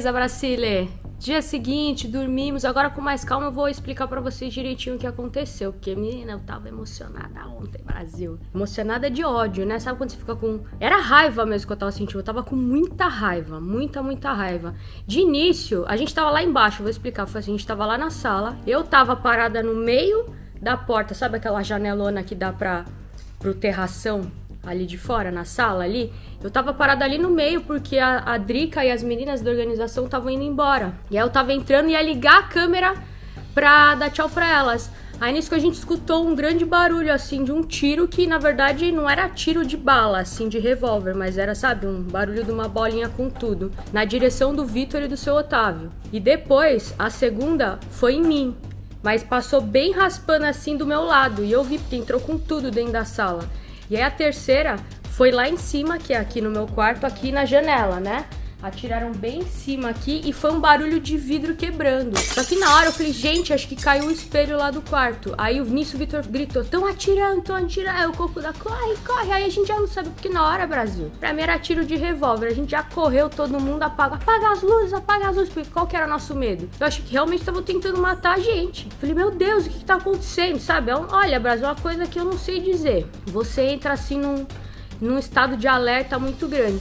Beleza, Brasile? Dia seguinte, dormimos. Agora com mais calma eu vou explicar pra vocês direitinho o que aconteceu. Porque, menina, eu tava emocionada ontem, Brasil. Emocionada de ódio, né? Sabe quando você fica com. Era raiva mesmo que eu tava sentindo. Eu tava com muita raiva. Muita, muita raiva. De início, a gente tava lá embaixo. eu Vou explicar. Foi assim: a gente tava lá na sala. Eu tava parada no meio da porta. Sabe aquela janelona que dá pra. pro terração? Ali de fora, na sala ali, eu tava parada ali no meio porque a, a Drica e as meninas da organização estavam indo embora. E aí eu tava entrando e ia ligar a câmera pra dar tchau pra elas. Aí nisso que a gente escutou um grande barulho assim de um tiro que na verdade não era tiro de bala, assim, de revólver, mas era, sabe, um barulho de uma bolinha com tudo, na direção do Vitor e do seu Otávio. E depois, a segunda foi em mim. Mas passou bem raspando assim do meu lado. E eu vi porque entrou com tudo dentro da sala. E aí a terceira foi lá em cima, que é aqui no meu quarto, aqui na janela, né? Atiraram bem em cima aqui e foi um barulho de vidro quebrando. Só que na hora eu falei, gente, acho que caiu o espelho lá do quarto. Aí o Vitor gritou, tão atirando, tão atirando. Aí o corpo da corre, corre. Aí a gente já não sabe porque na hora, Brasil. Pra mim era tiro de revólver. A gente já correu, todo mundo apaga, apaga as luzes, apaga as luzes. Porque qual que era nosso medo? Eu achei que realmente estavam tentando matar a gente. Falei, meu Deus, o que, que tá acontecendo? Sabe? É um- Olha, Brasil, é uma coisa que eu não sei dizer. Você entra assim num, num estado de alerta muito grande.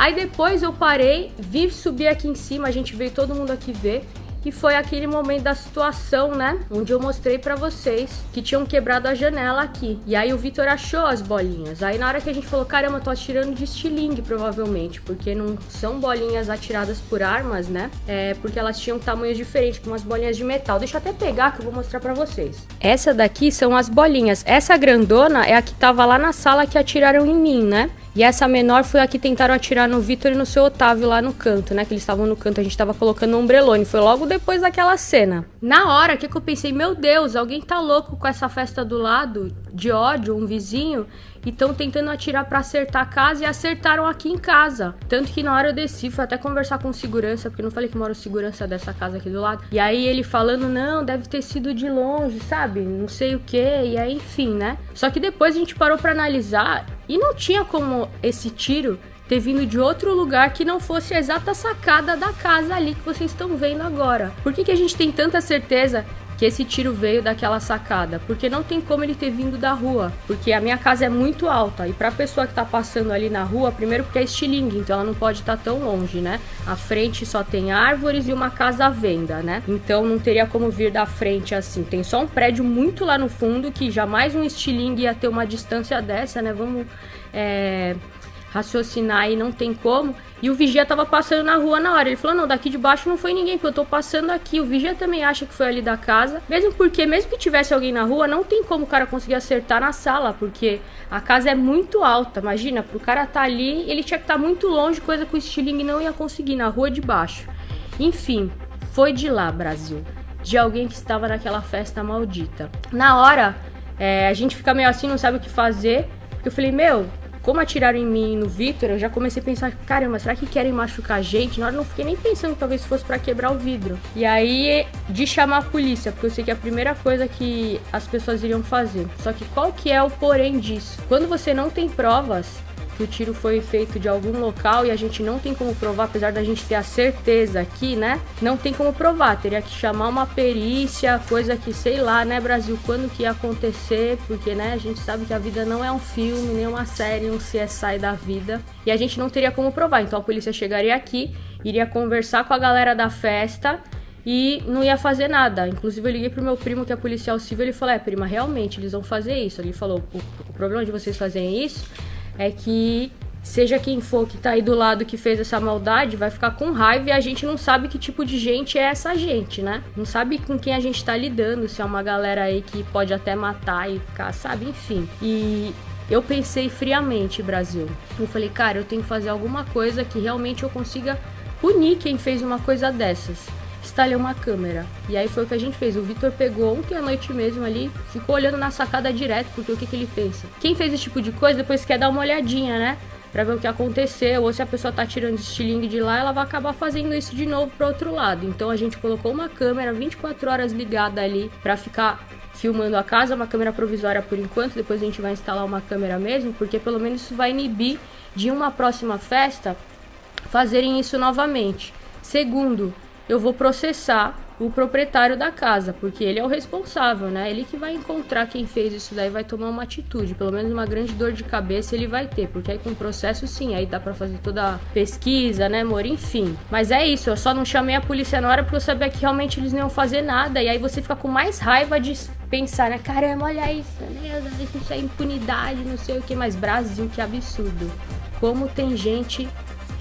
Aí depois eu parei, vi subir aqui em cima, a gente veio todo mundo aqui ver. que foi aquele momento da situação, né? Onde eu mostrei pra vocês que tinham quebrado a janela aqui. E aí o Vitor achou as bolinhas. Aí na hora que a gente falou, caramba, tô atirando de estilingue, provavelmente, porque não são bolinhas atiradas por armas, né? É porque elas tinham tamanhos diferentes, com umas bolinhas de metal. Deixa eu até pegar que eu vou mostrar pra vocês. Essa daqui são as bolinhas. Essa grandona é a que tava lá na sala que atiraram em mim, né? E essa menor foi a que tentaram atirar no Vitor e no seu Otávio lá no canto, né? Que eles estavam no canto, a gente tava colocando um ombrelone. Foi logo depois daquela cena. Na hora que eu pensei, meu Deus, alguém tá louco com essa festa do lado, de ódio, um vizinho, e estão tentando atirar para acertar a casa e acertaram aqui em casa. Tanto que na hora eu desci, fui até conversar com segurança, porque não falei que mora o segurança dessa casa aqui do lado. E aí ele falando, não, deve ter sido de longe, sabe? Não sei o que. E aí, enfim, né? Só que depois a gente parou para analisar e não tinha como esse tiro ter vindo de outro lugar que não fosse a exata sacada da casa ali que vocês estão vendo agora. Por que, que a gente tem tanta certeza que esse tiro veio daquela sacada, porque não tem como ele ter vindo da rua, porque a minha casa é muito alta e para pessoa que tá passando ali na rua, primeiro porque é estilingue, então ela não pode estar tá tão longe, né? A frente só tem árvores e uma casa à venda, né? Então não teria como vir da frente assim. Tem só um prédio muito lá no fundo que jamais um estilingue ia ter uma distância dessa, né? Vamos é, raciocinar e não tem como. E o vigia tava passando na rua na hora. Ele falou: Não, daqui de baixo não foi ninguém, porque eu tô passando aqui. O vigia também acha que foi ali da casa. Mesmo porque, mesmo que tivesse alguém na rua, não tem como o cara conseguir acertar na sala, porque a casa é muito alta. Imagina, pro cara tá ali, ele tinha que estar tá muito longe, coisa que o estilingue não ia conseguir, na rua de baixo. Enfim, foi de lá, Brasil. De alguém que estava naquela festa maldita. Na hora, é, a gente fica meio assim, não sabe o que fazer. Porque eu falei, meu, como atiraram em mim e no Victor, eu já comecei a pensar, caramba, será que querem machucar a gente? Na hora eu não fiquei nem pensando que talvez fosse para quebrar o vidro. E aí, de chamar a polícia, porque eu sei que é a primeira coisa que as pessoas iriam fazer. Só que qual que é o porém disso? Quando você não tem provas, que o tiro foi feito de algum local e a gente não tem como provar, apesar da gente ter a certeza aqui, né? Não tem como provar, teria que chamar uma perícia, coisa que sei lá, né, Brasil, quando que ia acontecer, porque, né, a gente sabe que a vida não é um filme, nem uma série, um CSI da vida, e a gente não teria como provar. Então a polícia chegaria aqui, iria conversar com a galera da festa e não ia fazer nada. Inclusive, eu liguei pro meu primo, que é policial civil, ele falou: É, prima, realmente, eles vão fazer isso. Ele falou: O, o problema de vocês fazerem isso é que seja quem for que tá aí do lado que fez essa maldade, vai ficar com raiva e a gente não sabe que tipo de gente é essa gente, né? Não sabe com quem a gente tá lidando, se é uma galera aí que pode até matar e ficar, sabe? Enfim. E eu pensei friamente, Brasil. Eu falei, cara, eu tenho que fazer alguma coisa que realmente eu consiga punir quem fez uma coisa dessas instalei uma câmera. E aí foi o que a gente fez. O Vitor pegou ontem à noite mesmo ali, ficou olhando na sacada direto, porque o que, que ele pensa? Quem fez esse tipo de coisa depois quer dar uma olhadinha, né? Pra ver o que aconteceu, ou se a pessoa tá tirando estilingue de lá, ela vai acabar fazendo isso de novo pro outro lado. Então a gente colocou uma câmera 24 horas ligada ali pra ficar filmando a casa, uma câmera provisória por enquanto, depois a gente vai instalar uma câmera mesmo, porque pelo menos isso vai inibir de uma próxima festa fazerem isso novamente. Segundo, eu vou processar o proprietário da casa, porque ele é o responsável, né? Ele que vai encontrar quem fez isso daí vai tomar uma atitude, pelo menos uma grande dor de cabeça ele vai ter, porque aí com o processo sim, aí dá para fazer toda a pesquisa, né, amor, enfim. Mas é isso, eu só não chamei a polícia na hora porque eu sabia que realmente eles não iam fazer nada, e aí você fica com mais raiva de pensar, né? Caramba, olha isso, meu Deus, isso é impunidade, não sei o que, mas Brasil, que absurdo. Como tem gente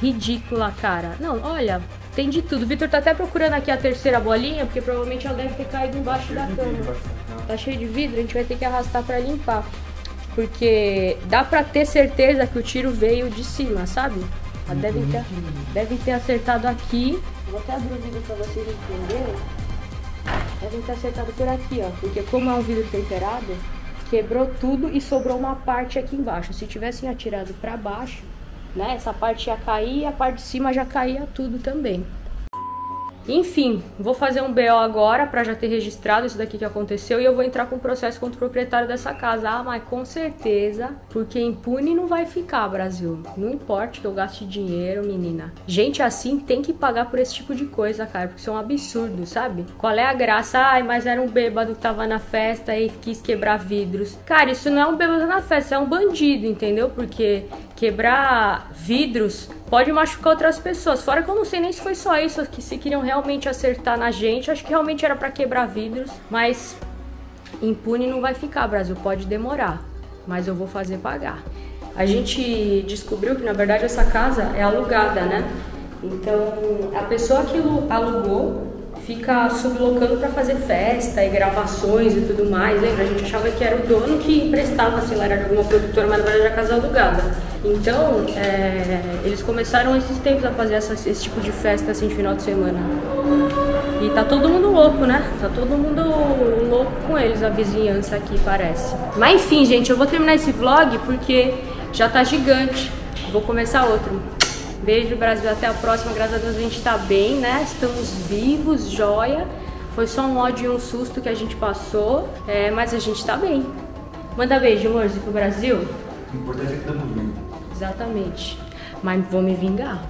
ridícula, cara. Não, olha, tem de tudo. O Vitor tá até procurando aqui a terceira bolinha, porque provavelmente ela deve ter caído embaixo da cama. Tá cheio de vidro, a gente vai ter que arrastar pra limpar. Porque dá pra ter certeza que o tiro veio de cima, sabe? Devem ter, devem ter acertado aqui. Vou até abrir o vidro pra vocês entenderem. Devem ter acertado por aqui, ó. Porque como é um vidro temperado, quebrou tudo e sobrou uma parte aqui embaixo. Se tivessem atirado pra baixo, né? Essa parte ia cair a parte de cima já caía tudo também. Enfim, vou fazer um BO agora para já ter registrado isso daqui que aconteceu e eu vou entrar com processo contra o proprietário dessa casa. Ah, mas com certeza, porque impune não vai ficar, Brasil. Não importa que eu gaste dinheiro, menina. Gente assim tem que pagar por esse tipo de coisa, cara, porque isso é um absurdo, sabe? Qual é a graça? Ai, mas era um bêbado que tava na festa e quis quebrar vidros. Cara, isso não é um bêbado na festa, é um bandido, entendeu? Porque quebrar vidros pode machucar outras pessoas. Fora que eu não sei nem se foi só isso, que se queriam realmente acertar na gente, acho que realmente era pra quebrar vidros, mas impune não vai ficar, Brasil, pode demorar, mas eu vou fazer pagar. A gente descobriu que na verdade essa casa é alugada, né? Então a pessoa que alu- alugou fica sublocando para fazer festa e gravações e tudo mais. Lembra? A gente achava que era o dono que emprestava, sei lá, era de alguma produtora, mas na verdade era casa alugada. Então é, eles começaram esses tempos a fazer essa- esse tipo de festa assim final de semana. E tá todo mundo louco, né? Tá todo mundo louco com eles, a vizinhança aqui parece. Mas enfim, gente, eu vou terminar esse vlog porque já tá gigante. Vou começar outro. Beijo, Brasil. Até a próxima. Graças a Deus a gente tá bem, né? Estamos vivos, joia. Foi só um ódio e um susto que a gente passou, é, mas a gente tá bem. Manda beijo, amorzinho, pro Brasil. O importante é que estamos vivos. Exatamente. Mas vou me vingar.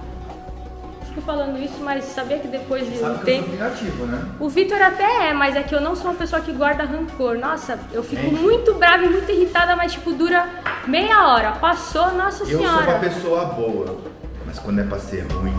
Fico falando isso, mas sabia que depois de um Sabe eu tempo. sou né? O Vitor até é, mas é que eu não sou uma pessoa que guarda rancor. Nossa, eu fico muito brava e muito irritada, mas tipo, dura meia hora. Passou, nossa Eu sou senhora. uma pessoa boa, mas quando é pra ser ruim,